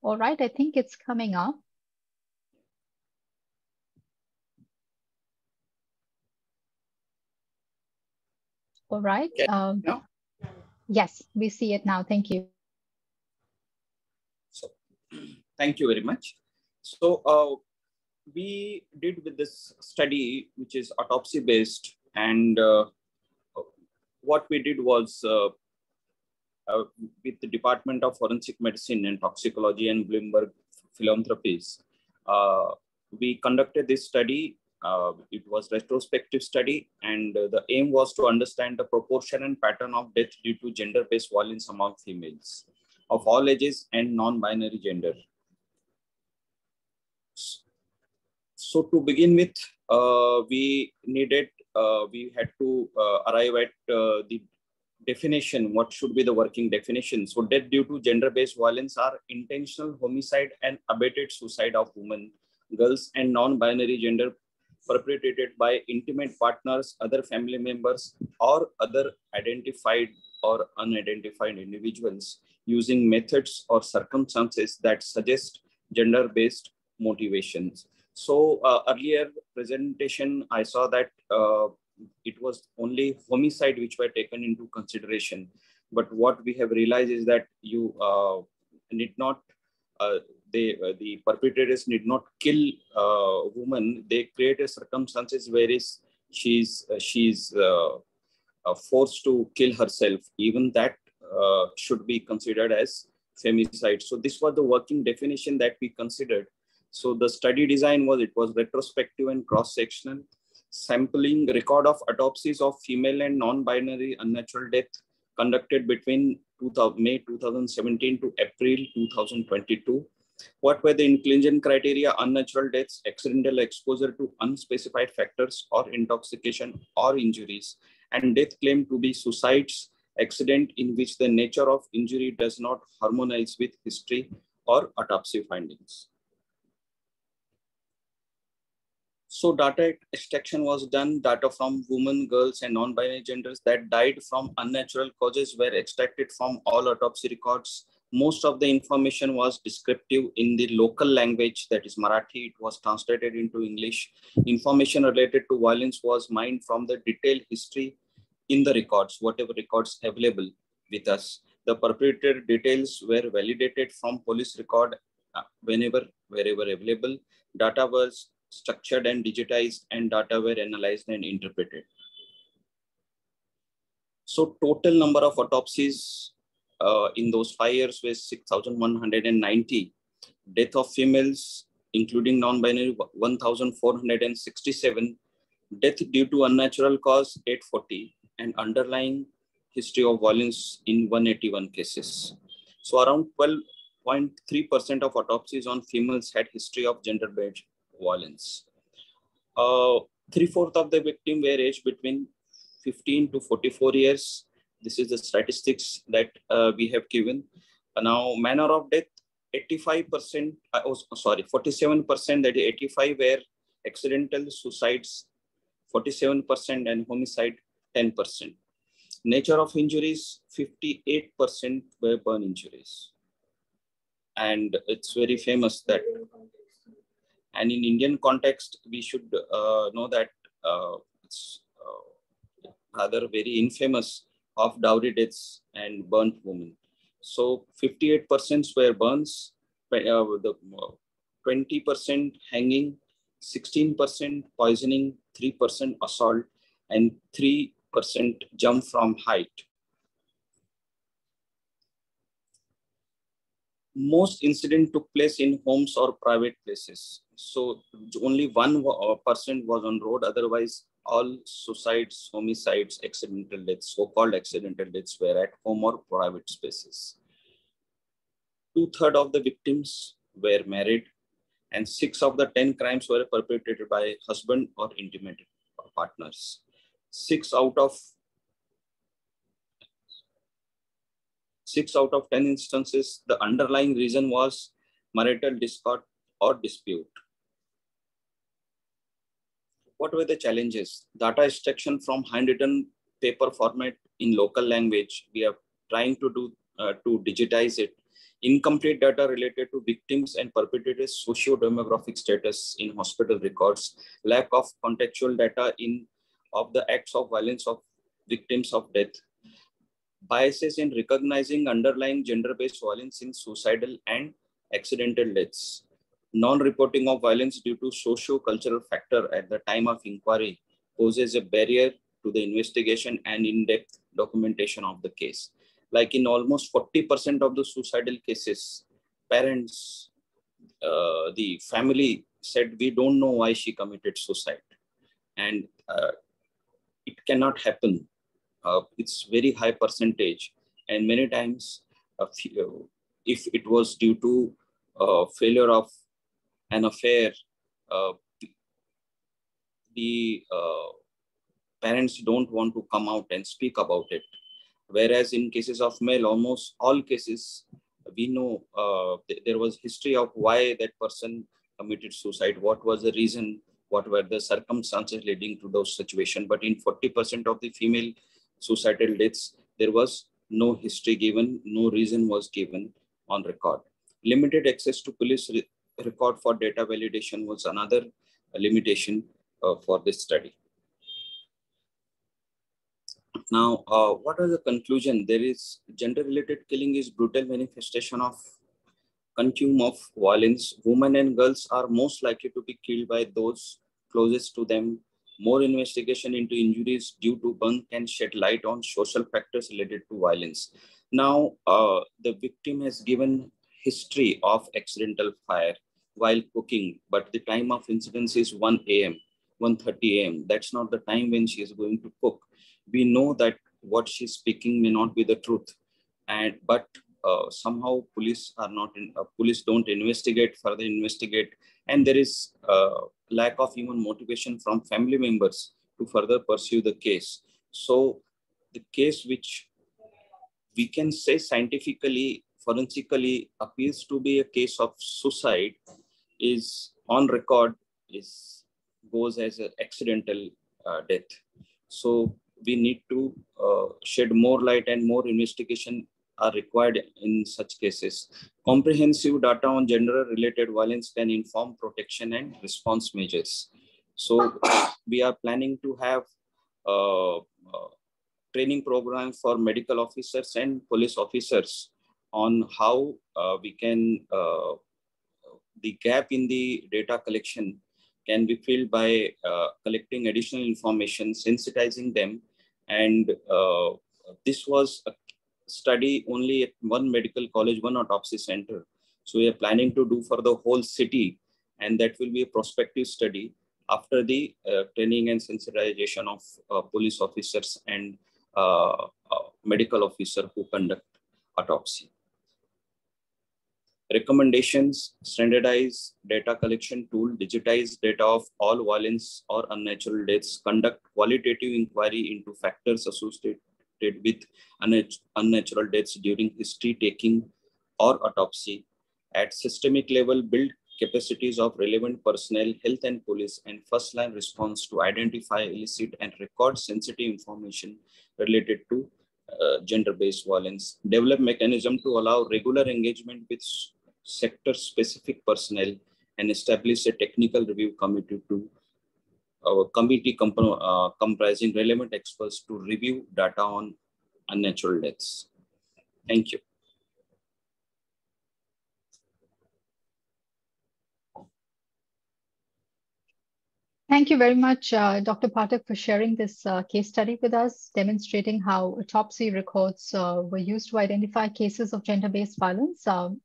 D: All right, I think it's coming up. All right. Um,
F: no?
D: Yes, we see it now. Thank you.
F: So, *clears throat* thank you very much. So, we did with this study, which is autopsy based, and uh, what we did was uh, uh, with the Department of Forensic Medicine and Toxicology and Bloomberg Philanthropies, uh, we conducted this study. Uh, it was retrospective study, and uh, the aim was to understand the proportion and pattern of death due to gender-based violence among females of all ages and non-binary gender. So to begin with, uh, we needed, uh, we had to uh, arrive at the definition, what should be the working definition. So death due to gender-based violence are intentional homicide and abetted suicide of women, girls and non-binary gender perpetrated by intimate partners, other family members, or other identified or unidentified individuals using methods or circumstances that suggest gender-based motivations. So uh, earlier presentation, I saw that uh, it was only homicide which were taken into consideration. But what we have realized is that you uh, need not, uh, they, uh, the perpetrators need not kill a woman. They create a circumstances where is she's, uh, she's uh, forced to kill herself. Even that should be considered as femicide. So this was the working definition that we considered. So the study design was, it was retrospective and cross-sectional sampling record of autopsies of female and non-binary unnatural death conducted between 2000, May 2017 to April 2022. What were the inclusion criteria? Unnatural deaths, accidental exposure to unspecified factors or intoxication or injuries, and death claimed to be suicides, accident in which the nature of injury does not harmonize with history or autopsy findings. So data extraction was done, data from women, girls, and non-binary genders that died from unnatural causes were extracted from all autopsy records. Most of the information was descriptive in the local language, that is Marathi. It was translated into English. Information related to violence was mined from the detailed history in the records, whatever records available with us. The perpetrator details were validated from police record uh, whenever, wherever available. Data was structured and digitized and data were analyzed and interpreted. So total number of autopsies uh, in those five years was 6,190. Death of females, including non-binary, 1,467. Death due to unnatural cause, 840. And underlying history of violence in 181 cases. So around 12.3% of autopsies on females had history of gender-based violence. Uh, Three-fourths of the victim were aged between 15 to 44 years. This is the statistics that uh, we have given. Uh, now, manner of death, 85%, uh, oh, sorry, 47%, that is 85 were accidental suicides, 47% and homicide, 10%. Nature of injuries, 58% were burn injuries. And it's very famous that and in Indian context, we should uh, know that uh, it's uh, rather very infamous of dowry deaths and burnt women. So 58% were burns, the 20% uh, hanging, 16% poisoning, 3% assault, and 3% jump from height. most incident took place in homes or private places. So only one uh, person was on road. Otherwise, all suicides, homicides, accidental deaths, so-called accidental deaths were at home or private spaces. Two-thirds of the victims were married and six of the 10 crimes were perpetrated by husband or intimate partners. Six out of six out of 10 instances, the underlying reason was marital discord or dispute. What were the challenges? Data extraction from handwritten paper format in local language. We are trying to do uh, to digitize it. Incomplete data related to victims and perpetrators' socio-demographic status in hospital records. Lack of contextual data in of the acts of violence of victims of death, biases in recognizing underlying gender-based violence in suicidal and accidental deaths, non-reporting of violence due to socio-cultural factor at the time of inquiry poses a barrier to the investigation and in-depth documentation of the case. Like in almost 40% of the suicidal cases, parents, uh, the family said, we don't know why she committed suicide. And uh, it cannot happen. Uh, it's very high percentage. And many times, few, if it was due to uh, failure of an affair, uh, the uh, parents don't want to come out and speak about it. Whereas in cases of male, almost all cases, we know uh, th there was history of why that person committed suicide, what was the reason, what were the circumstances leading to those situations. But in 40% of the female suicidal deaths, there was no history given, no reason was given on record. Limited access to police record for data validation was another limitation uh, for this study. Now, uh, what are the conclusion? There is gender-related killing is brutal manifestation of continuum of violence. Women and girls are most likely to be killed by those closest to them. More investigation into injuries due to burn can shed light on social factors related to violence. Now, uh, the victim has given history of accidental fire while cooking, but the time of incidence is 1 a.m., 1.30 a.m. That's not the time when she is going to cook we know that what she's speaking may not be the truth and but uh, somehow police are not in uh, police don't investigate further investigate and there is uh, lack of even motivation from family members to further pursue the case so the case which we can say scientifically forensically appears to be a case of suicide is on record is goes as an accidental uh, death so we need to uh, shed more light and more investigation are required in such cases. Comprehensive data on gender-related violence can inform protection and response measures. So *coughs* we are planning to have uh, uh, training program for medical officers and police officers on how uh, we can, uh, the gap in the data collection can be filled by uh, collecting additional information, sensitizing them, and uh, this was a study only at one medical college, one autopsy center. So we are planning to do for the whole city, and that will be a prospective study after the uh, training and sensitization of uh, police officers and uh, uh medical officer who conduct autopsy. Recommendations, standardize data collection tool, digitize data of all violence or unnatural deaths, conduct qualitative inquiry into factors associated with unnatural deaths during history taking or autopsy. At systemic level, build capacities of relevant personnel, health and police, and first line response to identify, elicit, and record sensitive information related to gender-based violence, develop mechanism to allow regular engagement with sector-specific personnel, and establish a technical review committee to our committee comp uh, comprising relevant experts to review data on unnatural deaths. Thank you.
D: Thank you very much, uh, Dr. Pathak, for sharing this uh, case study with us, demonstrating how autopsy records uh, were used to identify cases of gender-based violence. Um,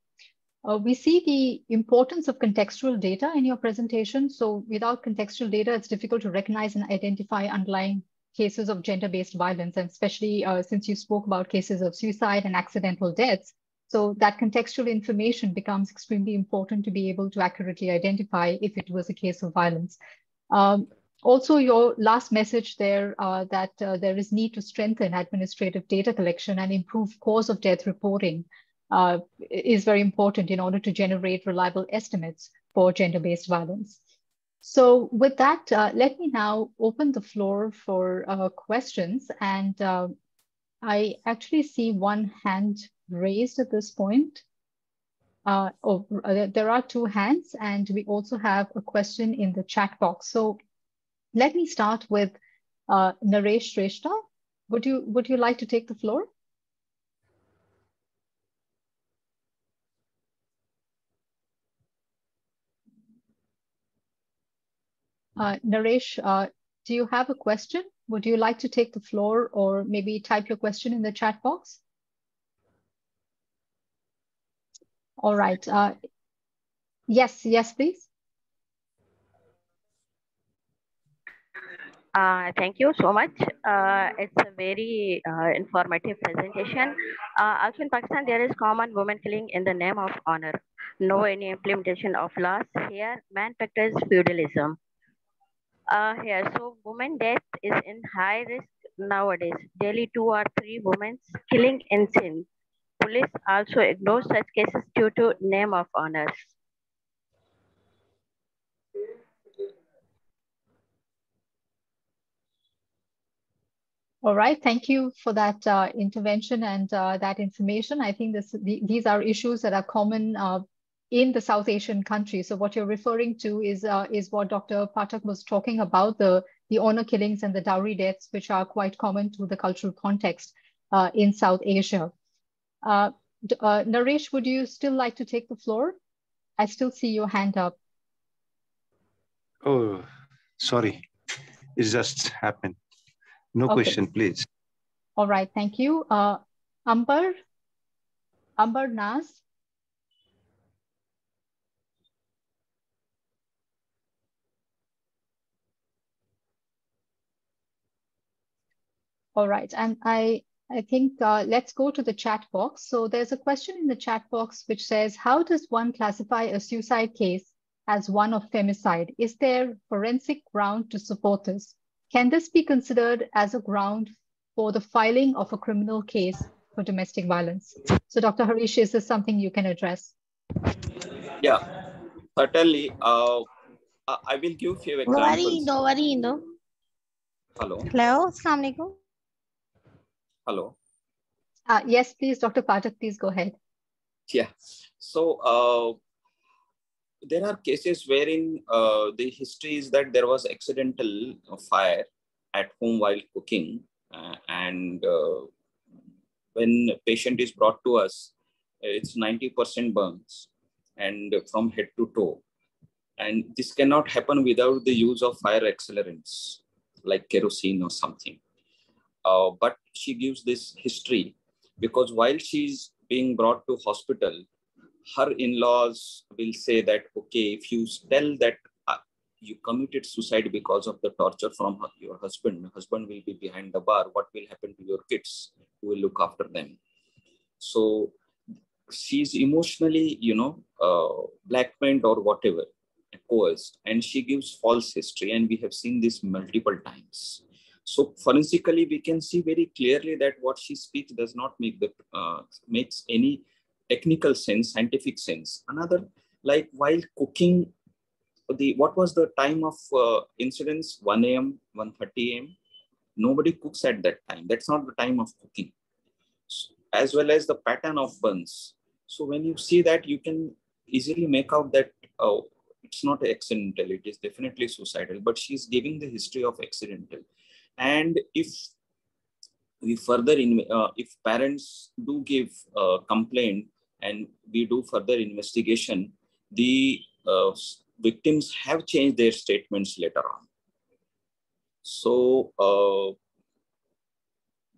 D: uh, we see the importance of contextual data in your presentation. So without contextual data, it's difficult to recognize and identify underlying cases of gender-based violence, and especially uh, since you spoke about cases of suicide and accidental deaths. So that contextual information becomes extremely important to be able to accurately identify if it was a case of violence. Um, also, your last message there uh, that uh, there is need to strengthen administrative data collection and improve cause of death reporting uh, is very important in order to generate reliable estimates for gender-based violence. So with that, uh, let me now open the floor for uh, questions. And uh, I actually see one hand raised at this point. Uh, oh, there are two hands and we also have a question in the chat box. So let me start with uh, Naresh Shrestha. would you would you like to take the floor? Uh, Naresh, uh, do you have a question? Would you like to take the floor or maybe type your question in the chat box? All right. Uh, yes, yes, please.
G: Uh, thank you so much. Uh, it's a very uh, informative presentation. Uh, also in Pakistan, there is common woman killing in the name of honor. No any implementation of laws here. Man practice feudalism. Uh, here, so woman death is in high risk nowadays. Daily two or three women killing in Sindh. Police also ignore such cases due to name of honors.
D: All right, thank you for that uh, intervention and uh, that information. I think this, the, these are issues that are common uh, in the South Asian countries. So what you're referring to is uh, is what Dr. Pathak was talking about, the, the honor killings and the dowry deaths, which are quite common to the cultural context uh, in South Asia. Uh, Naresh, would you still like to take the floor? I still see your hand up.
H: Oh, sorry. It just happened. No okay. question, please.
D: All right, thank you. Uh, Amber, Amber Nas. All right, and I, I think uh, let's go to the chat box. So there's a question in the chat box which says, how does one classify a suicide case as one of femicide? Is there forensic ground to support this? Can this be considered as a ground for the filing of a criminal case for domestic violence? So Dr. Harish, is this something you can address?
F: Yeah, certainly. Uh, I will give few examples.
I: No worry, no.
F: Hello.
I: Hello, Assalamualaikum.
F: Hello.
D: Uh, yes, please, Dr. Pathak, please go ahead.
F: Yeah. So uh, there are cases wherein uh, the history is that there was accidental fire at home while cooking uh, and uh, when patient is brought to us it's 90% burns and from head to toe and this cannot happen without the use of fire accelerants like kerosene or something uh, but she gives this history because while she's being brought to hospital her in-laws will say that, okay, if you tell that uh, you committed suicide because of the torture from your husband, husband will be behind the bar, what will happen to your kids? Who will look after them? So she's emotionally, you know, uh, blackmailed or whatever, coerced, and she gives false history. And we have seen this multiple times. So forensically, we can see very clearly that what she speaks does not make the uh, makes any technical sense, scientific sense. Another, like while cooking, the what was the time of uh, incidence? 1 a.m., 1.30 a.m. Nobody cooks at that time. That's not the time of cooking. So, as well as the pattern of burns. So when you see that, you can easily make out that oh, it's not accidental. It is definitely suicidal. But she's giving the history of accidental. And if we further in uh, if parents do give a complaint and we do further investigation, the uh, victims have changed their statements later on. So uh,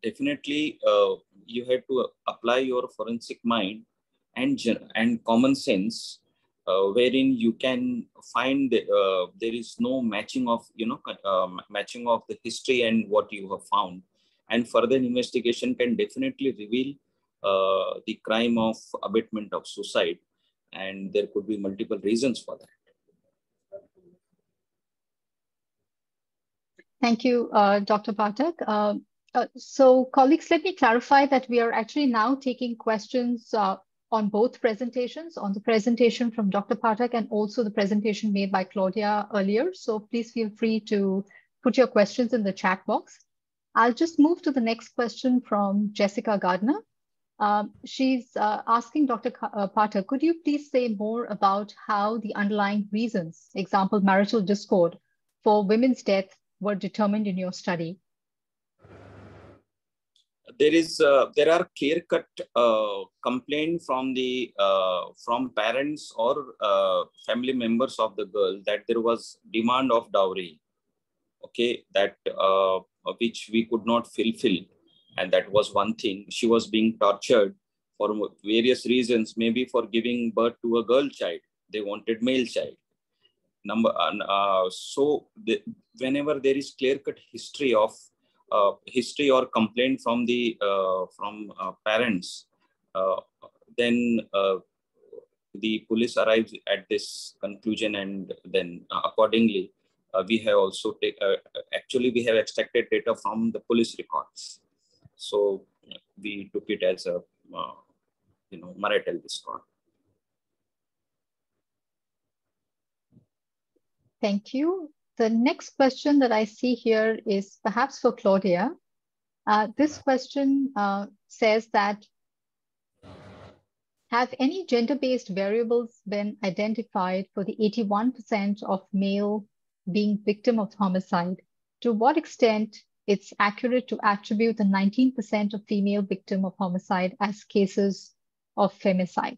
F: definitely uh, you have to apply your forensic mind and, and common sense uh, wherein you can find uh, there is no matching of you know uh, matching of the history and what you have found and further investigation can definitely reveal uh, the crime of abetment of suicide. And there could be multiple reasons for that.
D: Thank you, uh, Dr. Pathak. Uh, uh, so colleagues, let me clarify that we are actually now taking questions uh, on both presentations, on the presentation from Dr. Pathak and also the presentation made by Claudia earlier. So please feel free to put your questions in the chat box. I'll just move to the next question from Jessica Gardner. Um, she's uh, asking Dr. Pathak, could you please say more about how the underlying reasons, example, marital discord, for women's death were determined in your study?
F: There is uh, there are clear cut uh, complaint from the uh, from parents or uh, family members of the girl that there was demand of dowry okay that uh, which we could not fulfill. And that was one thing. She was being tortured for various reasons maybe for giving birth to a girl child. They wanted male child. Number uh, so the, whenever there is clear cut history of uh, history or complaint from the uh, from uh, parents, then the police arrives at this conclusion and then accordingly uh, we have also take, uh, actually we have extracted data from the police records. So we took it as a uh, you know marital discord.
D: Thank you the next question that I see here is perhaps for Claudia. Uh, this question uh, says that, have any gender-based variables been identified for the 81% of male being victim of homicide? To what extent it's accurate to attribute the 19% of female victim of homicide as cases of femicide?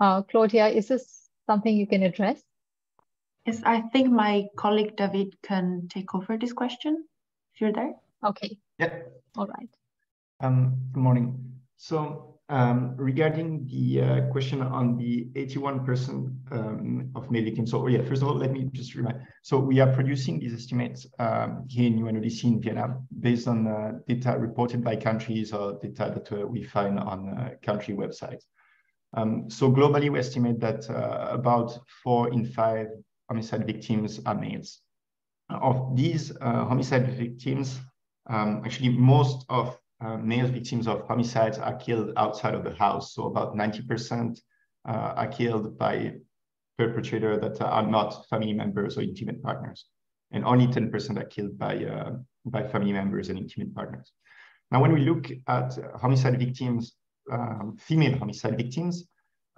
D: Uh, Claudia, is this something you can address?
E: Yes, I think my colleague David can take over this question if you're there.
D: Okay.
J: Yeah.
D: All right.
J: Um, good morning. So um, regarding the uh, question on the 81% um, of male victims. So yeah, first of all, let me just remind. So we are producing these estimates um, here in UNODC in Vienna based on uh, data reported by countries or data that uh, we find on uh, country websites. Um, so globally, we estimate that uh, about four in five homicide victims are males. Of these uh, homicide victims, um, actually most of uh, male victims of homicides are killed outside of the house. So about 90% uh, are killed by perpetrators that are not family members or intimate partners. And only 10% are killed by, by family members and intimate partners. Now, when we look at homicide victims, um, female homicide victims,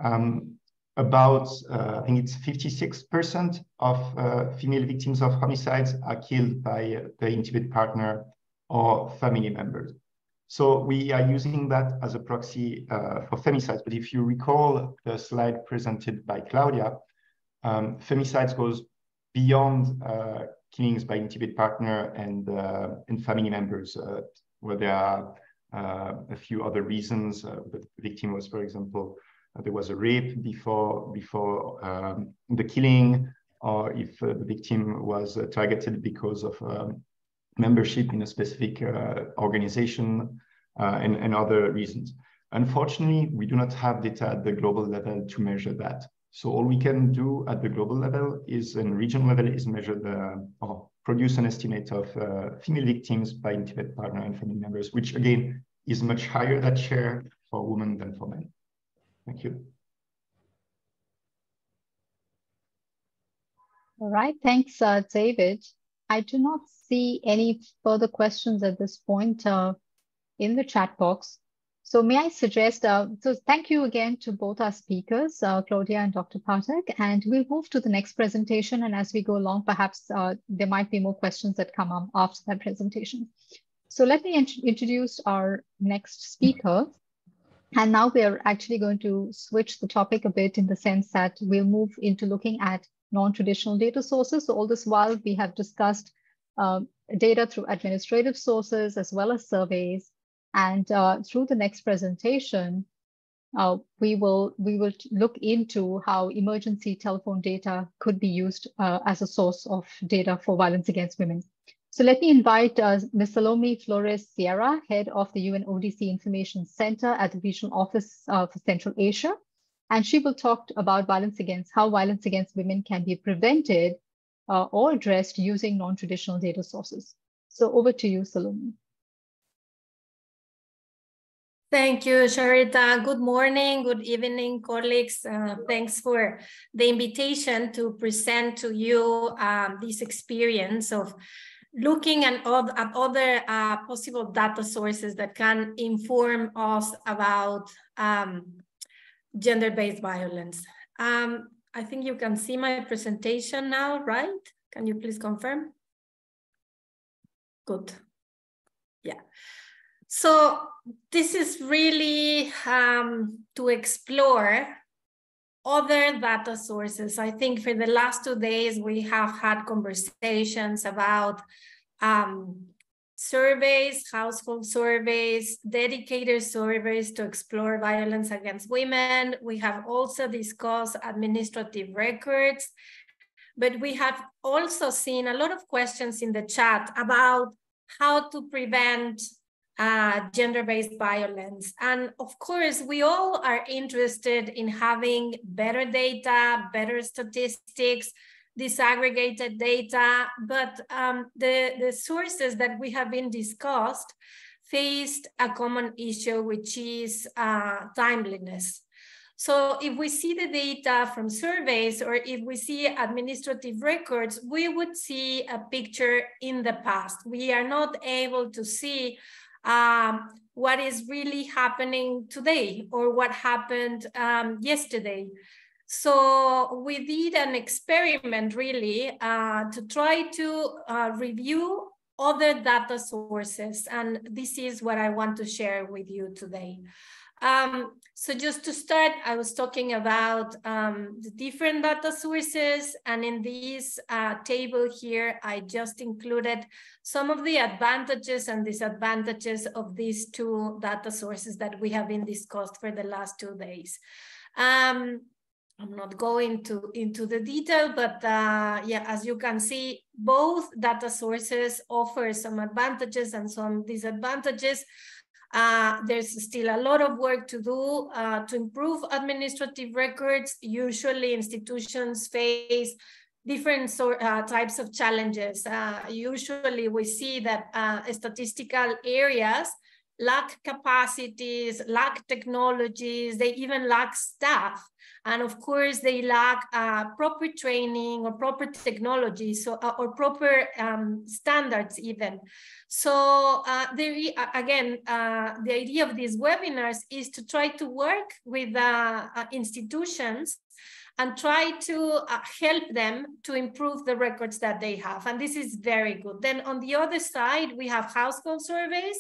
J: um, about, uh, I think it's 56% of uh, female victims of homicides are killed by the intimate partner or family members. So we are using that as a proxy uh, for femicides. But if you recall the slide presented by Claudia, um, femicides goes beyond uh, killings by intimate partner and, uh, and family members, uh, where there are a few other reasons. the victim was, for example, there was a rape before before um, the killing, or if uh, the victim was uh, targeted because of um, membership in a specific uh, organization uh, and, and other reasons. Unfortunately, we do not have data at the global level to measure that. So all we can do at the global level is, and regional level, is measure the or produce an estimate of uh, female victims by intimate partner and family members, which again is much higher that share for women than for men. Thank you.
D: All right, thanks, uh, David. I do not see any further questions at this point uh, in the chat box. So may I suggest, uh, so thank you again to both our speakers, uh, Claudia and Dr. Pathak, and we'll move to the next presentation. And as we go along, perhaps uh, there might be more questions that come up after that presentation. So let me int introduce our next speaker. And now we are actually going to switch the topic a bit in the sense that we'll move into looking at non-traditional data sources. So all this while we have discussed uh, data through administrative sources as well as surveys. And uh, through the next presentation, uh, we will we will look into how emergency telephone data could be used uh, as a source of data for violence against women. So let me invite uh, Ms. Salome Flores Sierra, head of the UN ODC Information Center at the Regional Office uh, for Central Asia. And she will talk about violence against, how violence against women can be prevented uh, or addressed using non-traditional data sources. So over to you, Salome.
A: Thank you, Sharita. Good morning, good evening, colleagues. Uh, thanks for the invitation to present to you um, this experience of looking at, at other uh, possible data sources that can inform us about um, gender-based violence. Um, I think you can see my presentation now, right? Can you please confirm? Good. Yeah. So this is really um, to explore other data sources. I think for the last two days, we have had conversations about um, surveys, household surveys, dedicated surveys to explore violence against women. We have also discussed administrative records, but we have also seen a lot of questions in the chat about how to prevent uh, gender-based violence. And of course, we all are interested in having better data, better statistics, disaggregated data, but um, the, the sources that we have been discussed faced a common issue, which is uh, timeliness. So if we see the data from surveys or if we see administrative records, we would see a picture in the past. We are not able to see um, what is really happening today or what happened um, yesterday. So we did an experiment really uh, to try to uh, review other data sources. And this is what I want to share with you today. Um, so just to start, I was talking about um, the different data sources. And in this uh, table here, I just included some of the advantages and disadvantages of these two data sources that we have been discussed for the last two days. Um, I'm not going to into the detail, but uh, yeah, as you can see, both data sources offer some advantages and some disadvantages. Uh, there's still a lot of work to do uh, to improve administrative records. Usually institutions face different sort, uh, types of challenges. Uh, usually we see that uh, statistical areas lack capacities, lack technologies, they even lack staff. And of course, they lack uh, proper training or proper technology, so uh, or proper um, standards even. So uh, there, again, uh, the idea of these webinars is to try to work with uh, uh, institutions and try to uh, help them to improve the records that they have. And this is very good. Then on the other side, we have household surveys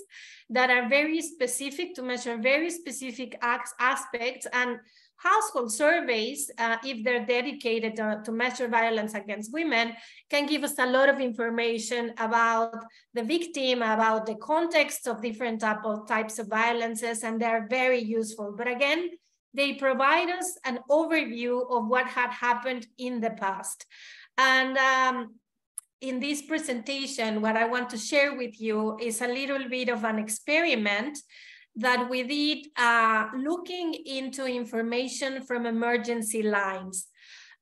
A: that are very specific to measure very specific aspects and household surveys, uh, if they're dedicated to, to, measure violence against women, can give us a lot of information about the victim, about the context of different type of, types of violences, and they're very useful. But again, they provide us an overview of what had happened in the past. And um, in this presentation, what I want to share with you is a little bit of an experiment that we did uh, looking into information from emergency lines.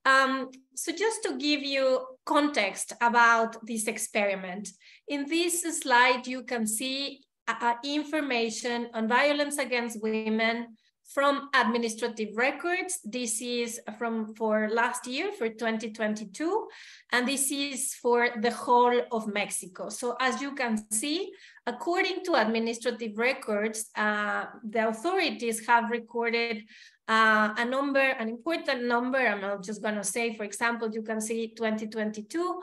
A: Um, so just to give you context about this experiment, in this slide, you can see uh, information on violence against women from administrative records. This is from for last year, for 2022, and this is for the whole of Mexico. So as you can see, according to administrative records, uh, the authorities have recorded uh, a number, an important number, I'm just gonna say, for example, you can see 2022,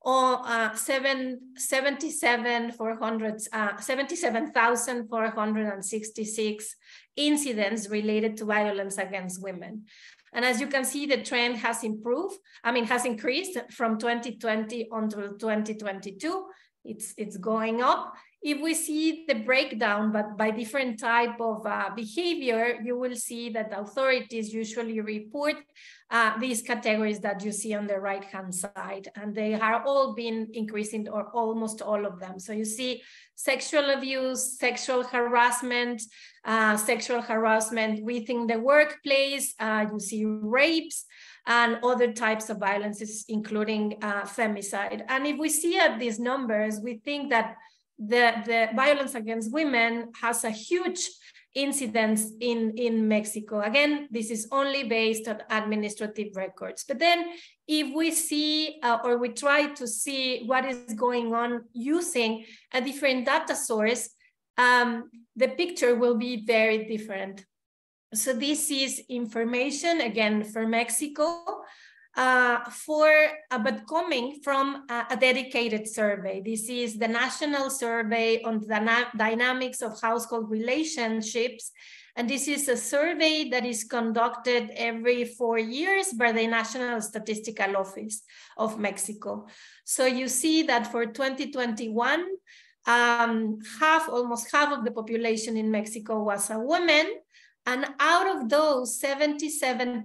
A: or uh, seven, 77, 400, uh, 77,466 incidents related to violence against women. And as you can see, the trend has improved, I mean, has increased from 2020 until 2022. It's, it's going up if we see the breakdown, but by different type of uh, behavior, you will see that authorities usually report uh, these categories that you see on the right-hand side, and they are all been increasing or almost all of them. So you see sexual abuse, sexual harassment, uh, sexual harassment within the workplace, uh, you see rapes, and other types of violences, including uh, femicide. And if we see at these numbers, we think that the, the violence against women has a huge incidence in, in Mexico. Again, this is only based on administrative records. But then if we see uh, or we try to see what is going on using a different data source, um, the picture will be very different. So this is information, again, for Mexico. Uh, for, uh, but coming from a, a, dedicated survey. This is the National Survey on the Dynamics of Household Relationships. And this is a survey that is conducted every four years by the National Statistical Office of Mexico. So you see that for 2021, um, half, almost half of the population in Mexico was a woman. And out of those, 77%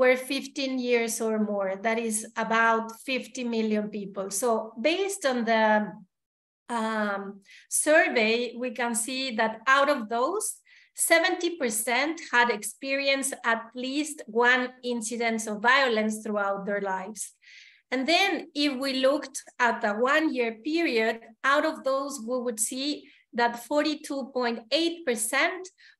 A: were 15 years or more. That is about 50 million people. So based on the um, survey, we can see that out of those, 70% had experienced at least one incidence of violence throughout their lives. And then if we looked at the one year period, out of those, we would see that 42.8%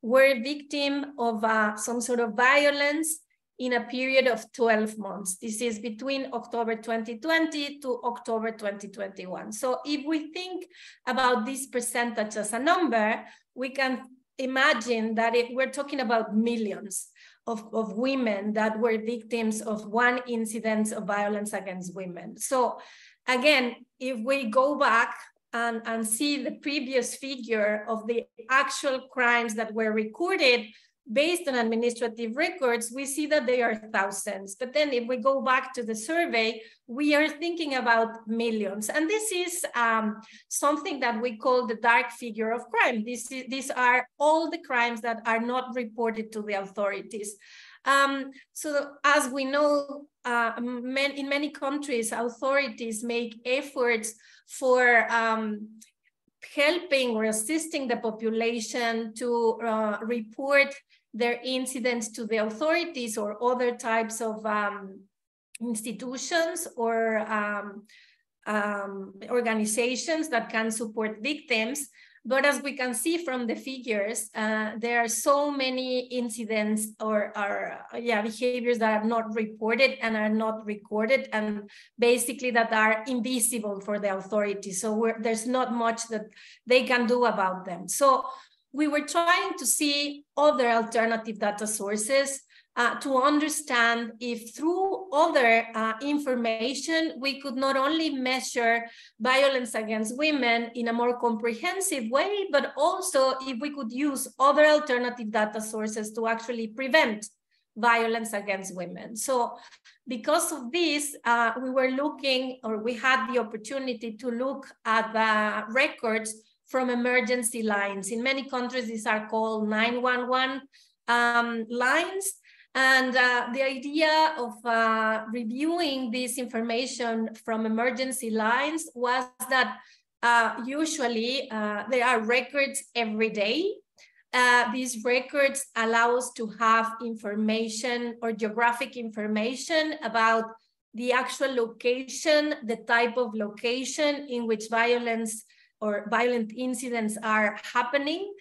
A: were victim of uh, some sort of violence in a period of 12 months. This is between October 2020 to October 2021. So if we think about this percentage as a number, we can imagine that if we're talking about millions of, of women that were victims of one incident of violence against women. So again, if we go back and, and see the previous figure of the actual crimes that were recorded based on administrative records, we see that they are thousands. But then if we go back to the survey, we are thinking about millions. And this is um, something that we call the dark figure of crime. This is, these are all the crimes that are not reported to the authorities. Um, so as we know, uh, in many countries, authorities make efforts for um, helping or assisting the population to uh, report their incidents to the authorities or other types of um, institutions or um, um, organizations that can support victims. But as we can see from the figures, uh, there are so many incidents or, or yeah, behaviors that are not reported and are not recorded and basically that are invisible for the authorities. So there's not much that they can do about them. So we were trying to see other alternative data sources uh, to understand if through other uh, information, we could not only measure violence against women in a more comprehensive way, but also if we could use other alternative data sources to actually prevent violence against women. So because of this, uh, we were looking, or we had the opportunity to look at the records from emergency lines. In many countries, these are called 911 um, lines. And uh, the idea of uh, reviewing this information from emergency lines was that uh, usually uh, there are records every day. Uh, these records allow us to have information or geographic information about the actual location, the type of location in which violence or violent incidents are happening.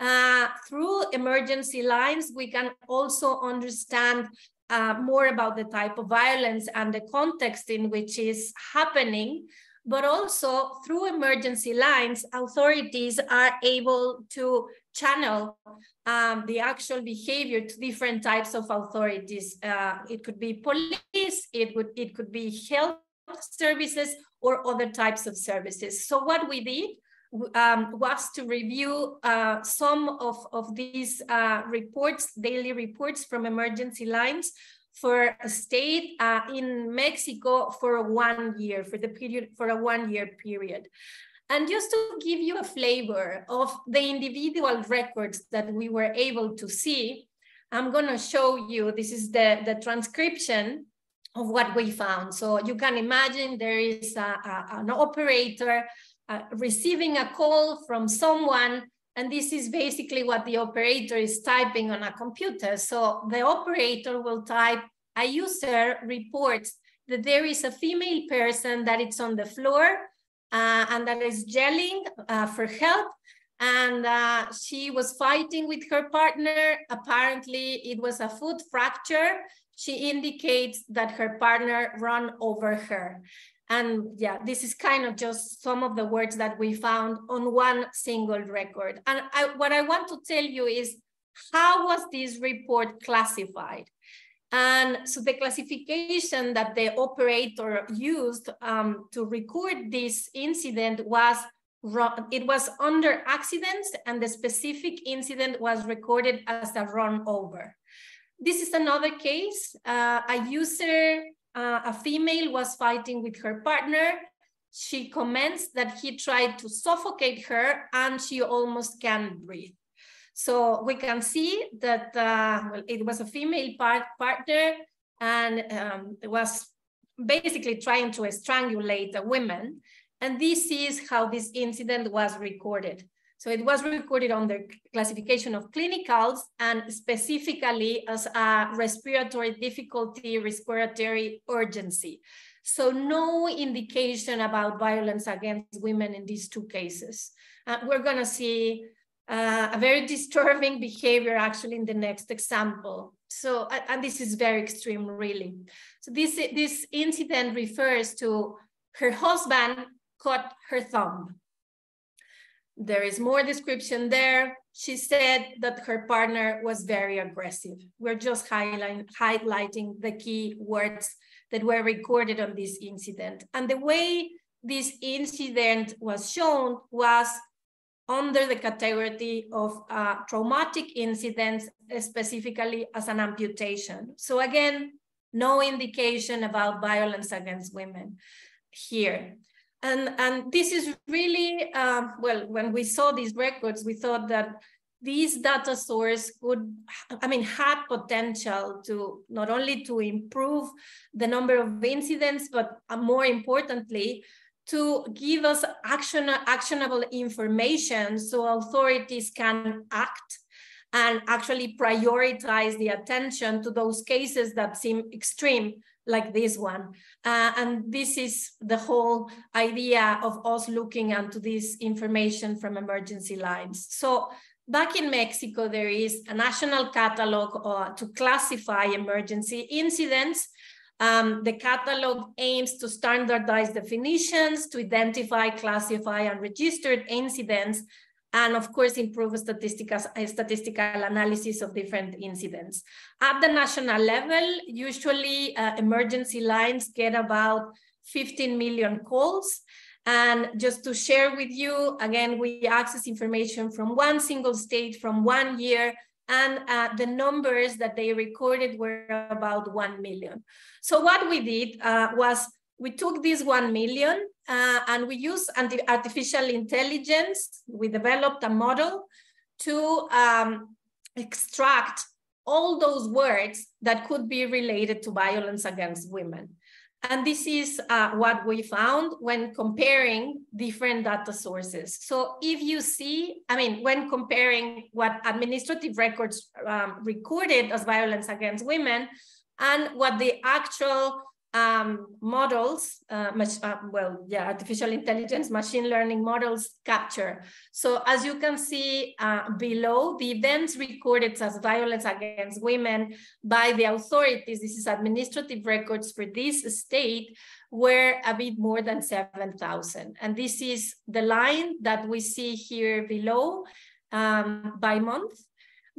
A: Uh, through emergency lines, we can also understand uh, more about the type of violence and the context in which is happening. But also through emergency lines, authorities are able to channel um, the actual behavior to different types of authorities. Uh, it could be police, it would it could be health services, or other types of services. So what we did um, was to review uh, some of, of these uh, reports, daily reports from emergency lines for a state uh, in Mexico for one year, for the period, for a one year period. And just to give you a flavor of the individual records that we were able to see, I'm gonna show you, this is the, the transcription of what we found. So you can imagine there is a, a, an operator uh, receiving a call from someone, and this is basically what the operator is typing on a computer. So the operator will type, a user reports that there is a female person that is on the floor uh, and that is yelling uh, for help and uh, she was fighting with her partner. Apparently, it was a foot fracture she indicates that her partner run over her. And yeah, this is kind of just some of the words that we found on one single record. And I, what I want to tell you is how was this report classified? And so the classification that the operator used um, to record this incident was it was under accidents and the specific incident was recorded as a run over. This is another case. Uh, a user, uh, a female was fighting with her partner. She comments that he tried to suffocate her and she almost can't breathe. So we can see that uh, well, it was a female part partner and um, was basically trying to strangulate a woman. And this is how this incident was recorded. So it was recorded on the classification of clinicals and specifically as a respiratory difficulty, respiratory urgency. So no indication about violence against women in these two cases. Uh, we're gonna see uh, a very *laughs* disturbing behavior actually in the next example. So, and this is very extreme really. So this, this incident refers to her husband cut her thumb. There is more description there. She said that her partner was very aggressive. We're just highlight, highlighting the key words that were recorded on this incident. And the way this incident was shown was under the category of uh, traumatic incidents, specifically as an amputation. So again, no indication about violence against women here. And, and this is really, uh, well, when we saw these records, we thought that this data source could, I mean, had potential to not only to improve the number of incidents, but uh, more importantly, to give us action, actionable information so authorities can act and actually prioritize the attention to those cases that seem extreme like this one. Uh, and this is the whole idea of us looking into this information from emergency lines. So back in Mexico, there is a national catalog uh, to classify emergency incidents um, the catalog aims to standardize definitions, to identify, classify, and register incidents, and of course, improve statistical, statistical analysis of different incidents. At the national level, usually uh, emergency lines get about 15 million calls. And just to share with you, again, we access information from one single state from one year and uh, the numbers that they recorded were about 1 million. So what we did uh, was we took this 1 million uh, and we used artificial intelligence. We developed a model to um, extract all those words that could be related to violence against women. And this is uh, what we found when comparing different data sources. So if you see, I mean, when comparing what administrative records um, recorded as violence against women and what the actual um, models, uh, much, uh, well, yeah, artificial intelligence, machine learning models capture. So as you can see uh, below, the events recorded as violence against women by the authorities, this is administrative records for this state, were a bit more than 7,000. And this is the line that we see here below um, by month.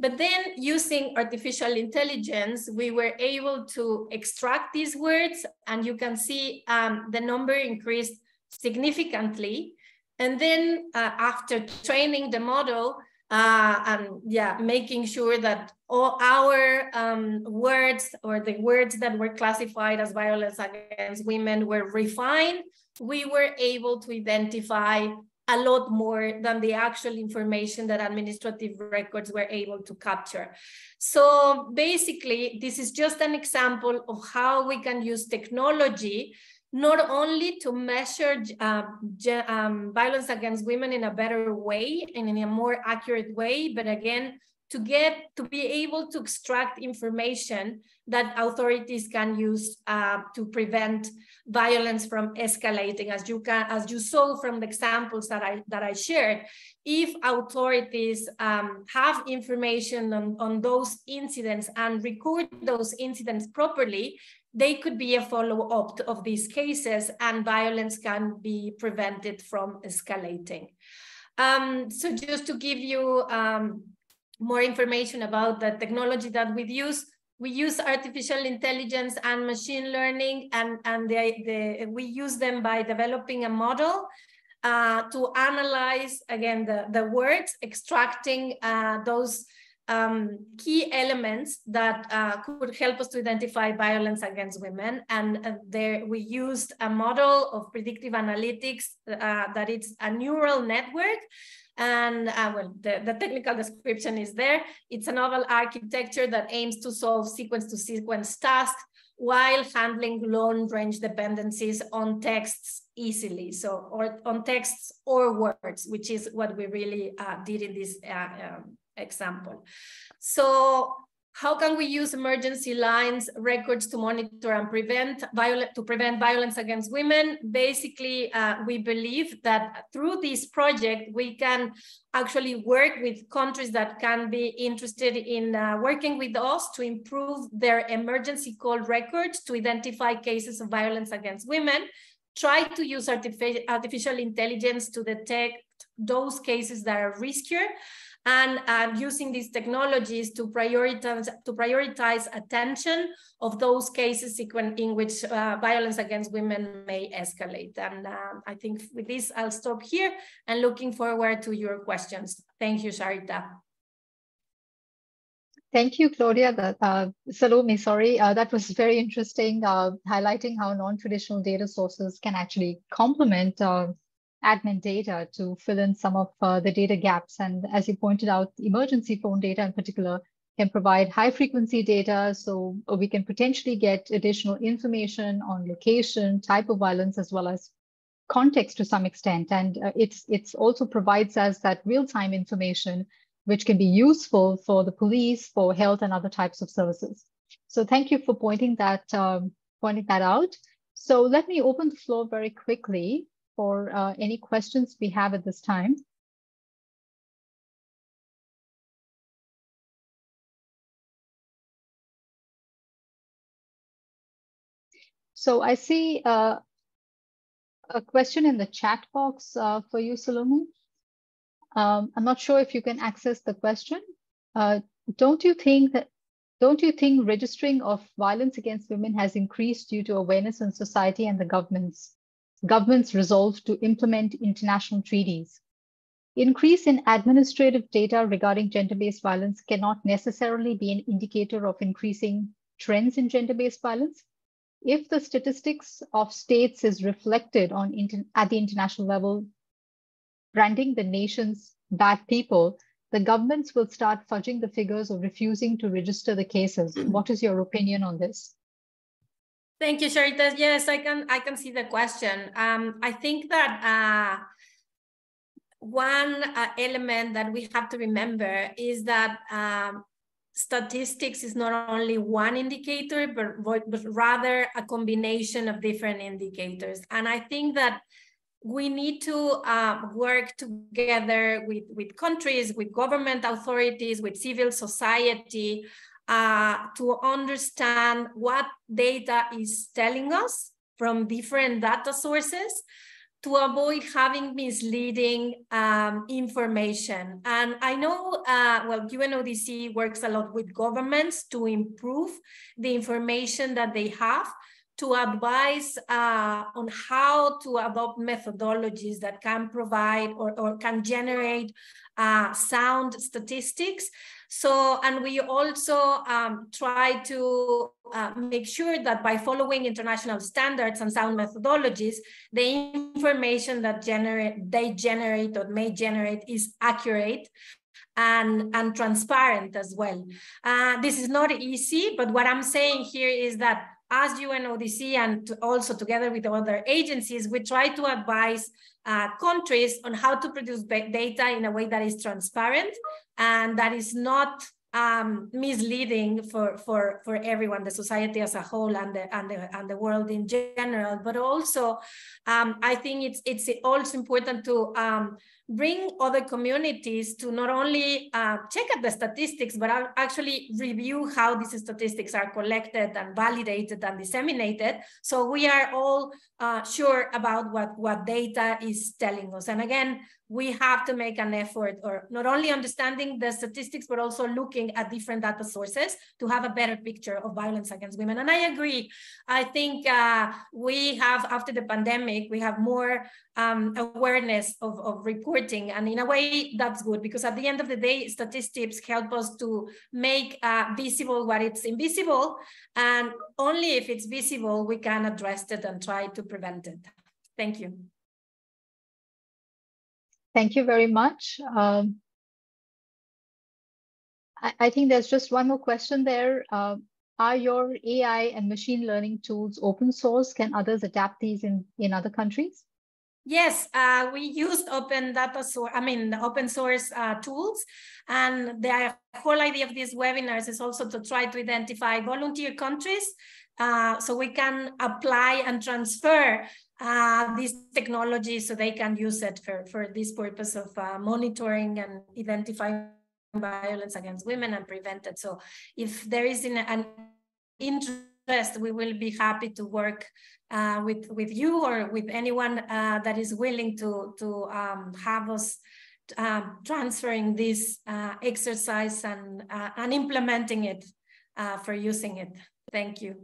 A: But then using artificial intelligence, we were able to extract these words and you can see um, the number increased significantly. And then uh, after training the model, uh, and yeah, making sure that all our um, words or the words that were classified as violence against women were refined, we were able to identify a lot more than the actual information that administrative records were able to capture. So basically, this is just an example of how we can use technology not only to measure uh, um, violence against women in a better way and in a more accurate way, but again, to get to be able to extract information that authorities can use uh, to prevent violence from escalating. As you can as you saw from the examples that i that i shared if authorities um, have information on, on those incidents and record those incidents properly they could be a follow-up of these cases and violence can be prevented from escalating. Um, so just to give you um, more information about the technology that we use we use artificial intelligence and machine learning, and, and they, they, we use them by developing a model uh, to analyze, again, the, the words, extracting uh, those um, key elements that uh, could help us to identify violence against women. And uh, there we used a model of predictive analytics uh, that it's a neural network and uh, well, the, the technical description is there. It's a novel architecture that aims to solve sequence to sequence tasks while handling long range dependencies on texts easily. So, or on texts or words, which is what we really uh, did in this uh, um, example. So how can we use emergency lines records to monitor and prevent violence to prevent violence against women? Basically uh, we believe that through this project we can actually work with countries that can be interested in uh, working with us to improve their emergency call records to identify cases of violence against women try to use artific artificial intelligence to detect those cases that are riskier and uh, using these technologies to prioritize, to prioritize attention of those cases in which uh, violence against women may escalate. And uh, I think with this, I'll stop here and looking forward to your questions. Thank you, Sharita.
D: Thank you, Claudia. Uh, Salome, sorry, uh, that was very interesting, uh, highlighting how non-traditional data sources can actually complement uh, admin data to fill in some of uh, the data gaps. And as you pointed out, emergency phone data in particular can provide high frequency data. So we can potentially get additional information on location, type of violence, as well as context to some extent. And uh, it's, it's also provides us that real-time information, which can be useful for the police, for health and other types of services. So thank you for pointing that, um, pointing that out. So let me open the floor very quickly for uh, any questions we have at this time. So I see uh, a question in the chat box uh, for you, Salome. Um, I'm not sure if you can access the question. Uh, don't you think that don't you think registering of violence against women has increased due to awareness in society and the governments? Governments resolve to implement international treaties. Increase in administrative data regarding gender-based violence cannot necessarily be an indicator of increasing trends in gender-based violence. If the statistics of states is reflected on at the international level, branding the nation's bad people, the governments will start fudging the figures or refusing to register the cases. Mm-hmm. What is your opinion on this?
A: Thank you, Sharita. Yes, I can I can see the question. Um, I think that uh, one uh, element that we have to remember is that um, statistics is not only one indicator, but, but rather a combination of different indicators. And I think that we need to uh, work together with, with countries, with government authorities, with civil society, uh, to understand what data is telling us from different data sources to avoid having misleading um, information. And I know, uh, well, UNODC works a lot with governments to improve the information that they have to advise uh, on how to adopt methodologies that can provide or, or can generate uh, sound statistics so, and we also um, try to uh, make sure that by following international standards and sound methodologies, the information that generate, they generate or may generate is accurate and, and transparent as well. Uh, this is not easy, but what I'm saying here is that as UNODC and to also together with other agencies, we try to advise uh, countries on how to produce data in a way that is transparent and that is not um, misleading for, for, for everyone, the society as a whole and the, and the, and the world in general. But also, um, I think it's, it's also important to um, bring other communities to not only uh, check at the statistics, but actually review how these statistics are collected and validated and disseminated. So we are all uh, sure about what, what data is telling us. And again, we have to make an effort or not only understanding the statistics, but also looking at different data sources to have a better picture of violence against women. And I agree. I think uh, we have, after the pandemic, we have more um, awareness of, of reporting. And in a way, that's good because at the end of the day, statistics help us to make uh, visible what it's invisible. And only if it's visible, we can address it and try to prevent it. Thank you.
D: Thank you very much. Um, I, I, think there's just one more question there. Uh, are your AI and machine learning tools open source? Can others adapt these in, in other countries?
A: Yes, uh, we used open data source, I mean, open source uh, tools. And the whole idea of these webinars is also to try to identify volunteer countries uh, so we can apply and transfer uh, this technology so they can use it for, for this purpose of uh, monitoring and identifying violence against women and prevent it. So if there is an interest, we will be happy to work uh, with, with you or with anyone uh, that is willing to, to um, have us um, transferring this uh, exercise and, uh, and implementing it for using it. Thank you.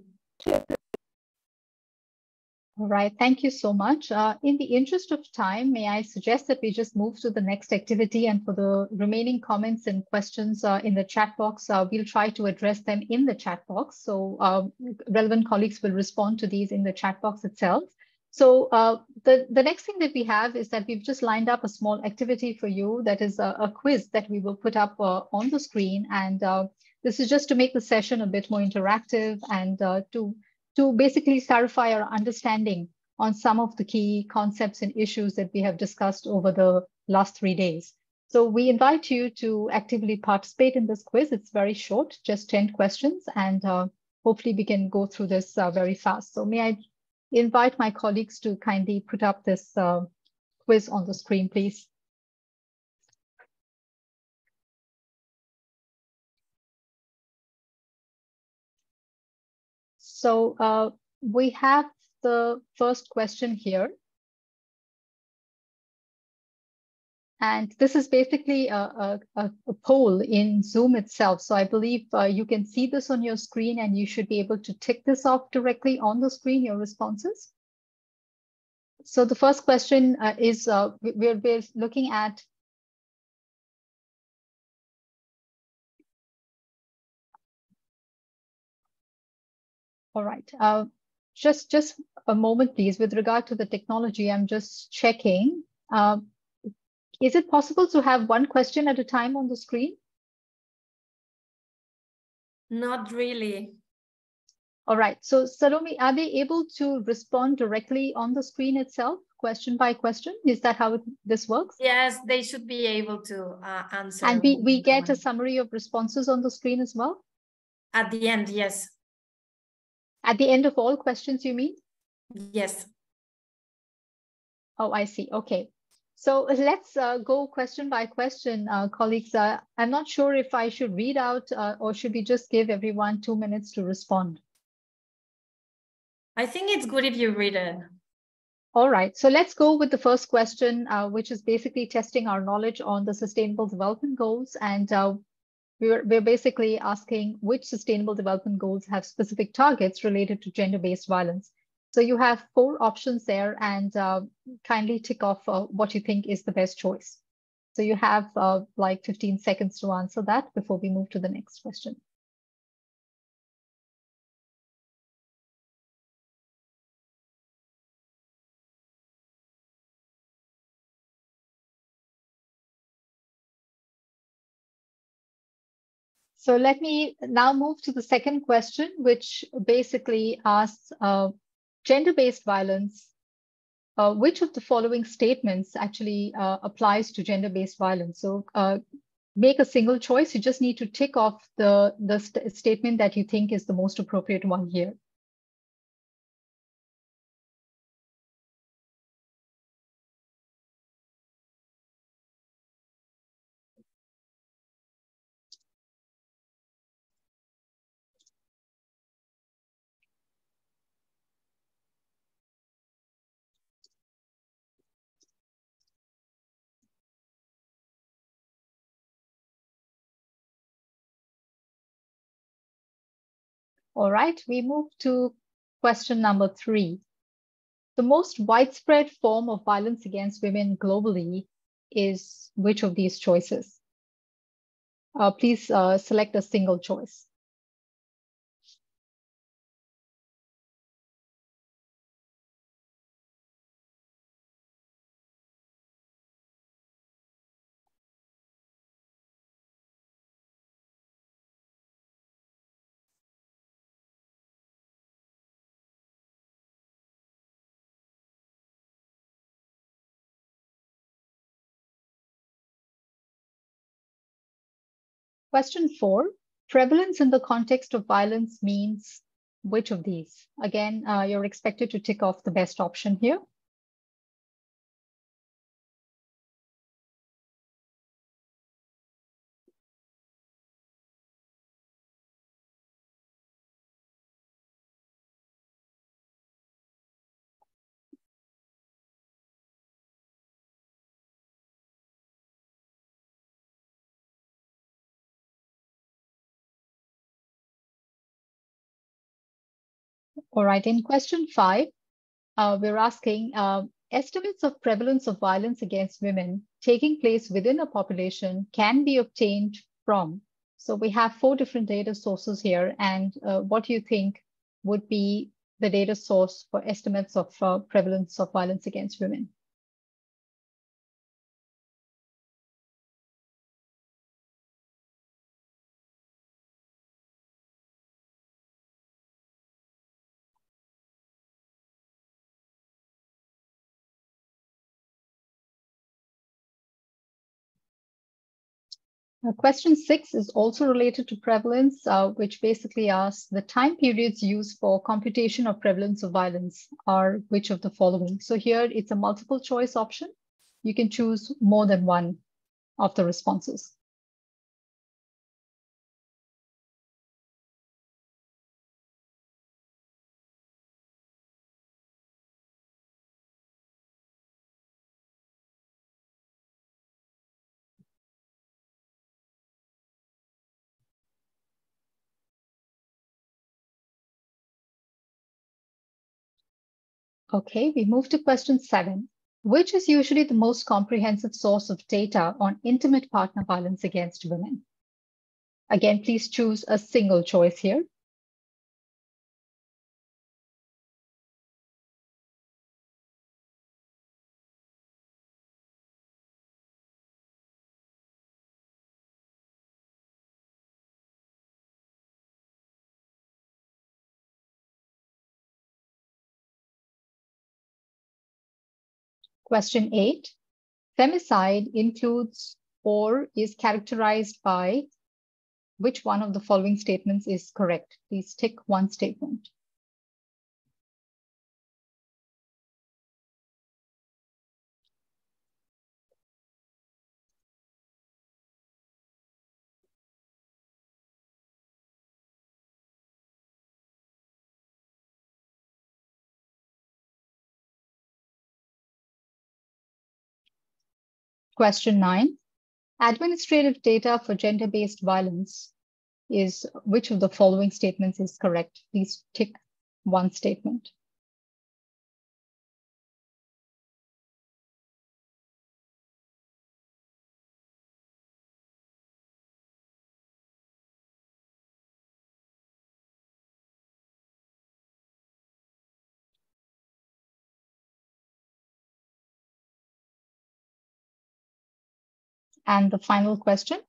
D: All right, thank you so much. Uh, in the interest of time, may I suggest that we just move to the next activity and for the remaining comments and questions uh, in the chat box, uh, we'll try to address them in the chat box. So um, relevant colleagues will respond to these in the chat box itself. So uh, the, the next thing that we have is that we've just lined up a small activity for you that is a, a quiz that we will put up uh, on the screen. And uh, this is just to make the session a bit more interactive and to to basically clarify our understanding on some of the key concepts and issues that we have discussed over the last three days. So we invite you to actively participate in this quiz. It's very short, just 10 questions, and uh, hopefully we can go through this uh, very fast. So may I invite my colleagues to kindly put up this uh, quiz on the screen, please. So uh, we have the first question here. And this is basically a, a, a, poll in Zoom itself. So I believe uh, you can see this on your screen and you should be able to tick this off directly on the screen, your responses. So the first question uh, is uh, we're, we're looking at All right. Uh, just, just a moment, please. With regard to the technology, I'm just checking. Uh, is it possible to have one question at a time on the screen?
A: Not really.
D: All right. So Salome, are they able to respond directly on the screen itself, question by question? Is that how it, this works?
A: Yes, they should be able to uh, answer.
D: And we, we get a summary of responses on the screen as well?
A: At the end, yes.
D: At the end of all questions, you mean?
A: Yes.
D: Oh, I see. Okay. So let's uh, go question by question, uh, colleagues. Uh, I'm not sure if I should read out uh, or should we just give everyone two minutes to respond?
A: I think it's good if you read it.
D: All right, so let's go with the first question, uh, which is basically testing our knowledge on the Sustainable Development Goals. And uh, we're, we're basically asking which sustainable development goals have specific targets related to gender-based violence. So you have four options there and uh, kindly tick off uh, what you think is the best choice. So you have uh, like 15 seconds to answer that before we move to the next question. So let me now move to the second question, which basically asks uh, gender-based violence. Uh, which of the following statements actually uh, applies to gender-based violence? So uh, make a single choice. You just need to tick off the, the st statement that you think is the most appropriate one here. All right, we move to question number three. The most widespread form of violence against women globally is which of these choices? Uh, please uh, select a single choice. Question four, prevalence in the context of violence means which of these? Again, uh, you're expected to tick off the best option here. All right, in question five, uh, we're asking uh, estimates of prevalence of violence against women taking place within a population can be obtained from. So we have four different data sources here. And uh, what do you think would be the data source for estimates of uh, prevalence of violence against women? Question six is also related to prevalence, uh, which basically asks the time periods used for computation of prevalence of violence are which of the following. So here it's a multiple choice option. You can choose more than one of the responses. Okay, we move to question seven. Which is usually the most comprehensive source of data on intimate partner violence against women? Again, please choose a single choice here. Question eight, femicide includes or is characterized by which one of the following statements is correct? Please tick one statement. Question nine, administrative data for gender-based violence is which of the following statements is correct? Please tick one statement. And the final question,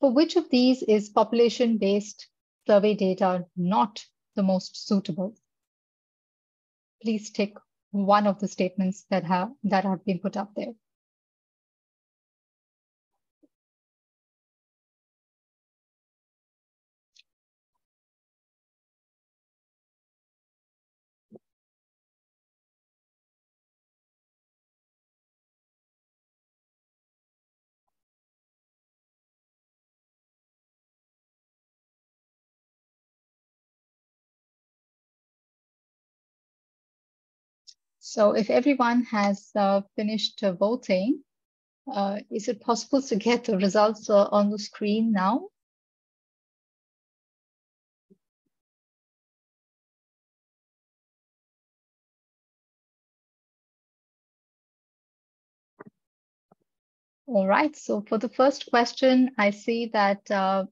D: for which of these is population-based survey data not the most suitable? Please tick one of the statements that have, that have been put up there. So if everyone has uh, finished uh, voting, uh, is it possible to get the results uh, on the screen now? All right, so for the first question, I see that uh,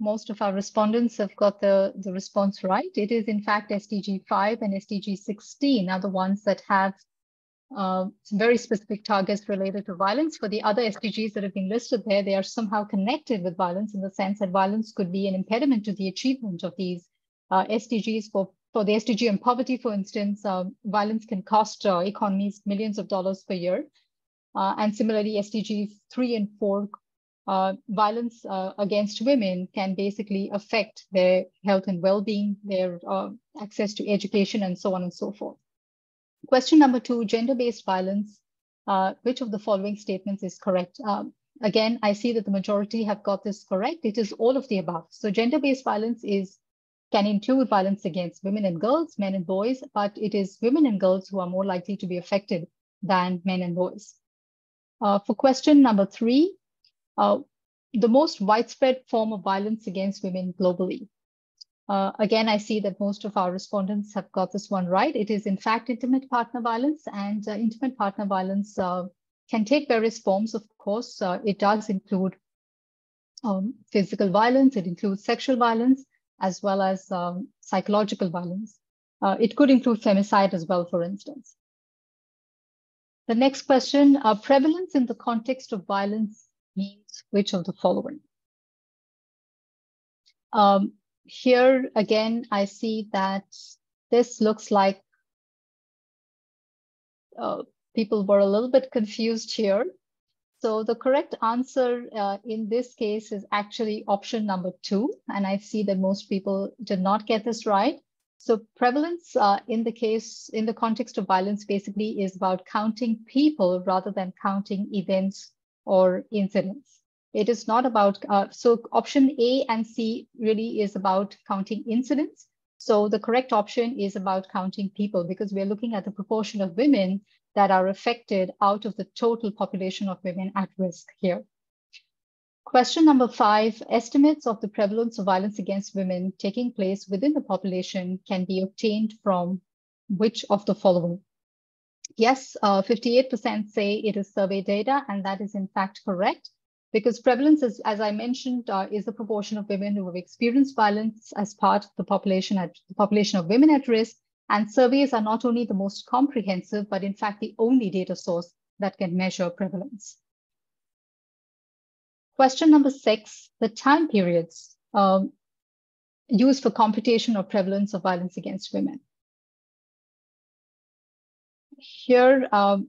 D: most of our respondents have got the, the response right. It is in fact SDG 5 and SDG 16 are the ones that have uh, some very specific targets related to violence. For the other SDGs that have been listed there, they are somehow connected with violence in the sense that violence could be an impediment to the achievement of these uh, SDGs. For, for the SDG on poverty, for instance, um, violence can cost uh, economies millions of dollars per year. Uh, and similarly, SDGs 3 and 4 uh, violence uh, against women can basically affect their health and well-being, their uh, access to education, and so on and so forth. Question number two, gender-based violence. Uh, which of the following statements is correct? Um, again, I see that the majority have got this correct. It is all of the above. So gender-based violence is can include violence against women and girls, men and boys, but it is women and girls who are more likely to be affected than men and boys. Uh, for question number three, uh, the most widespread form of violence against women globally. Uh, again, I see that most of our respondents have got this one right. It is in fact intimate partner violence and uh, intimate partner violence uh, can take various forms, of course. Uh, it does include um, physical violence, it includes sexual violence, as well as um, psychological violence. It could include femicide as well, for instance. The next question, uh, prevalence in the context of violence means which of the following? Um, here again, I see that this looks like uh, people were a little bit confused here. So the correct answer uh, in this case is actually option number two. And I see that most people did not get this right. So prevalence uh, in the case, in the context of violence, basically is about counting people rather than counting events or incidents. It is not about, uh, so option A and C really is about counting incidents. So the correct option is about counting people because we're looking at the proportion of women that are affected out of the total population of women at risk here. Question number five, estimates of the prevalence of violence against women taking place within the population can be obtained from which of the following? Yes, 58% uh, say it is survey data, and that is in fact correct because prevalence, is, as I mentioned, uh, is the proportion of women who have experienced violence as part of the population at the population of women at risk. And surveys are not only the most comprehensive, but in fact the only data source that can measure prevalence. Question number six, the time periods um, used for computation of prevalence of violence against women. Here, um,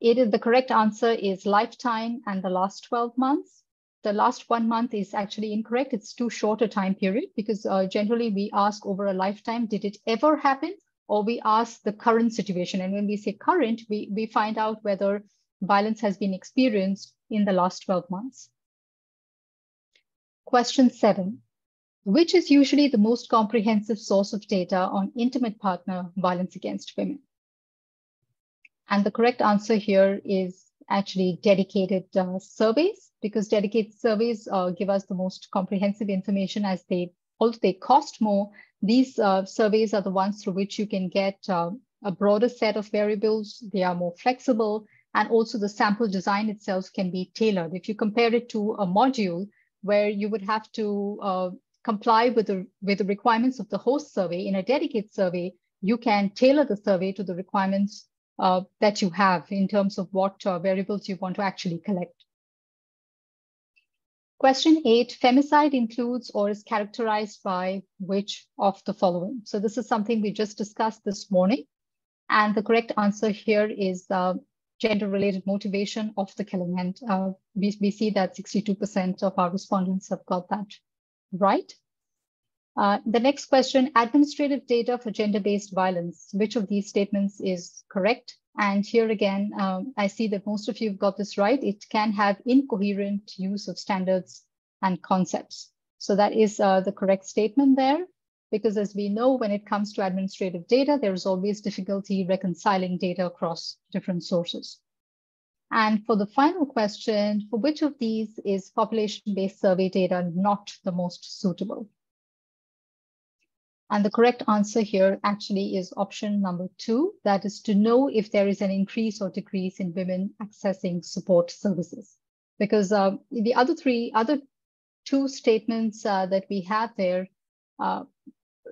D: it is the correct answer is lifetime and the last 12 months. The last one month is actually incorrect. It's too short a time period because uh, generally we ask over a lifetime, did it ever happen? Or we ask the current situation. And when we say current, we, we find out whether violence has been experienced in the last 12 months. Question seven, which is usually the most comprehensive source of data on intimate partner violence against women? And the correct answer here is actually dedicated uh, surveys because dedicated surveys uh, give us the most comprehensive information as they, although they cost more, these uh, surveys are the ones through which you can get uh, a broader set of variables. They are more flexible and also the sample design itself can be tailored. If you compare it to a module where you would have to uh, comply with the, with the requirements of the host survey in a dedicated survey, you can tailor the survey to the requirements uh, that you have in terms of what uh, variables you want to actually collect. Question eight, femicide includes or is characterized by which of the following? So this is something we just discussed this morning. And the correct answer here is uh, gender-related motivation of the killing. And uh, we, we see that 62% of our respondents have got that right. Uh, the next question, administrative data for gender-based violence. Which of these statements is correct? And here again, um, I see that most of you have got this right. It can have incoherent use of standards and concepts. So that is uh, the correct statement there, because as we know, when it comes to administrative data, there is always difficulty reconciling data across different sources. And for the final question, for which of these is population-based survey data not the most suitable? And the correct answer here actually is option number two, that is to know if there is an increase or decrease in women accessing support services. Because uh, the other three, other two statements uh, that we have there, uh,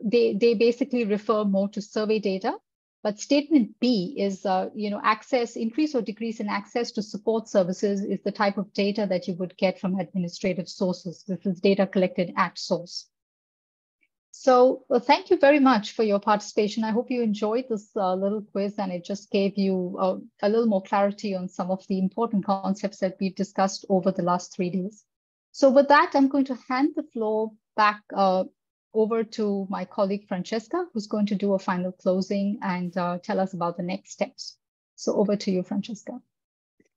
D: they, they basically refer more to survey data. But statement B is, uh, you know, access, increase or decrease in access to support services is the type of data that you would get from administrative sources. This is data collected at source. So well, thank you very much for your participation. I hope you enjoyed this uh, little quiz and it just gave you uh, a little more clarity on some of the important concepts that we've discussed over the last three days. So with that, I'm going to hand the floor back uh, over to my colleague Francesca, who's going to do a final closing and uh, tell us about the next steps. So over to you, Francesca.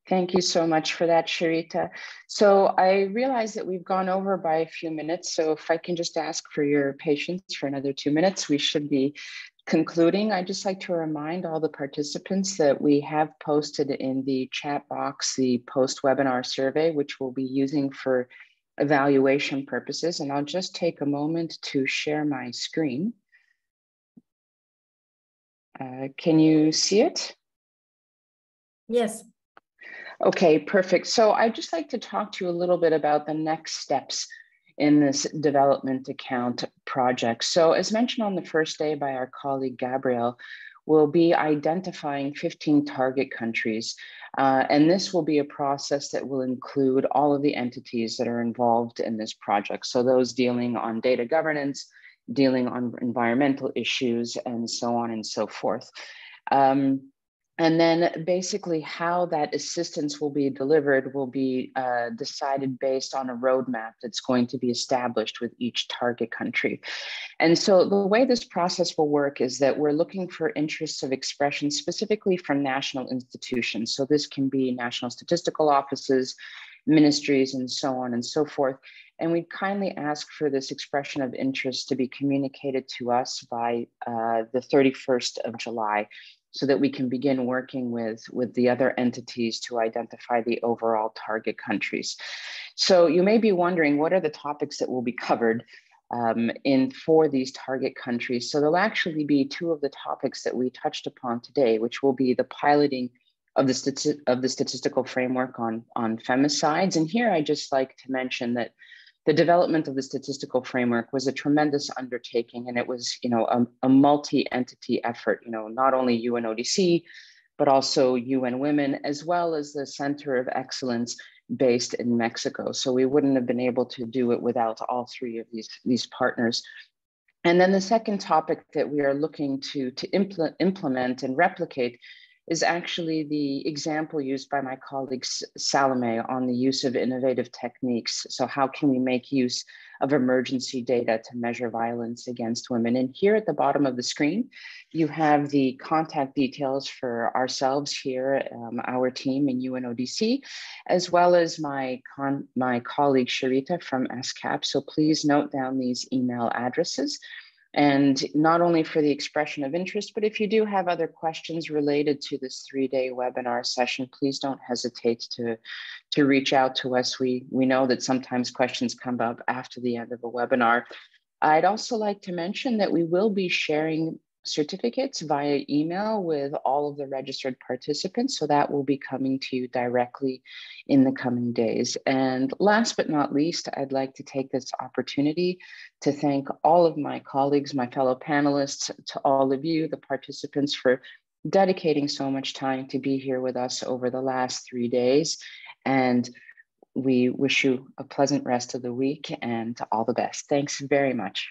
B: Thank you so much for that, Sharita. So I realize that we've gone over by a few minutes. So if I can just ask for your patience for another two minutes, we should be concluding. I'd just like to remind all the participants that we have posted in the chat box the post-webinar survey, which we'll be using for evaluation purposes. And I'll just take a moment to share my screen. Uh, can you see it?
A: Yes.
B: Okay, perfect. So I'd just like to talk to you a little bit about the next steps in this development account project. So as mentioned on the first day by our colleague Gabriel, we'll be identifying 15 target countries. Uh, and this will be a process that will include all of the entities that are involved in this project. So those dealing on data governance, dealing on environmental issues, and so on and so forth. Um, and then basically how that assistance will be delivered will be uh, decided based on a roadmap that's going to be established with each target country. And so the way this process will work is that we're looking for interests of expression specifically from national institutions. So this can be national statistical offices, ministries, and so on and so forth. And we kindly ask for this expression of interest to be communicated to us by uh, the 31st of July so that we can begin working with, with the other entities to identify the overall target countries. So you may be wondering, what are the topics that will be covered um, in for these target countries? So there'll actually be two of the topics that we touched upon today, which will be the piloting of the, stati of the statistical framework on, on femicides. And here I just like to mention that the development of the statistical framework was a tremendous undertaking and it was you know a, a, multi-entity effort you know not only UNODC but also UN Women as well as the Center of Excellence based in Mexico. So we wouldn't have been able to do it without all three of these these partners. And then the second topic that we are looking to to implement implement and replicate is actually the example used by my colleague Salome on the use of innovative techniques. So how can we make use of emergency data to measure violence against women? And here at the bottom of the screen, you have the contact details for ourselves here, um, our team in UNODC, as well as my, my colleague Sharita from ESCAP. So please note down these email addresses and not only for the expression of interest, but if you do have other questions related to this three-day webinar session, please don't hesitate to, to reach out to us. We, we know that sometimes questions come up after the end of a webinar. I'd also like to mention that we will be sharing certificates via email with all of the registered participants. So that will be coming to you directly in the coming days. And last but not least, I'd like to take this opportunity to thank all of my colleagues, my fellow panelists, to all of you, the participants for dedicating so much time to be here with us over the last three days. And we wish you a pleasant rest of the week and all the best. Thanks very much.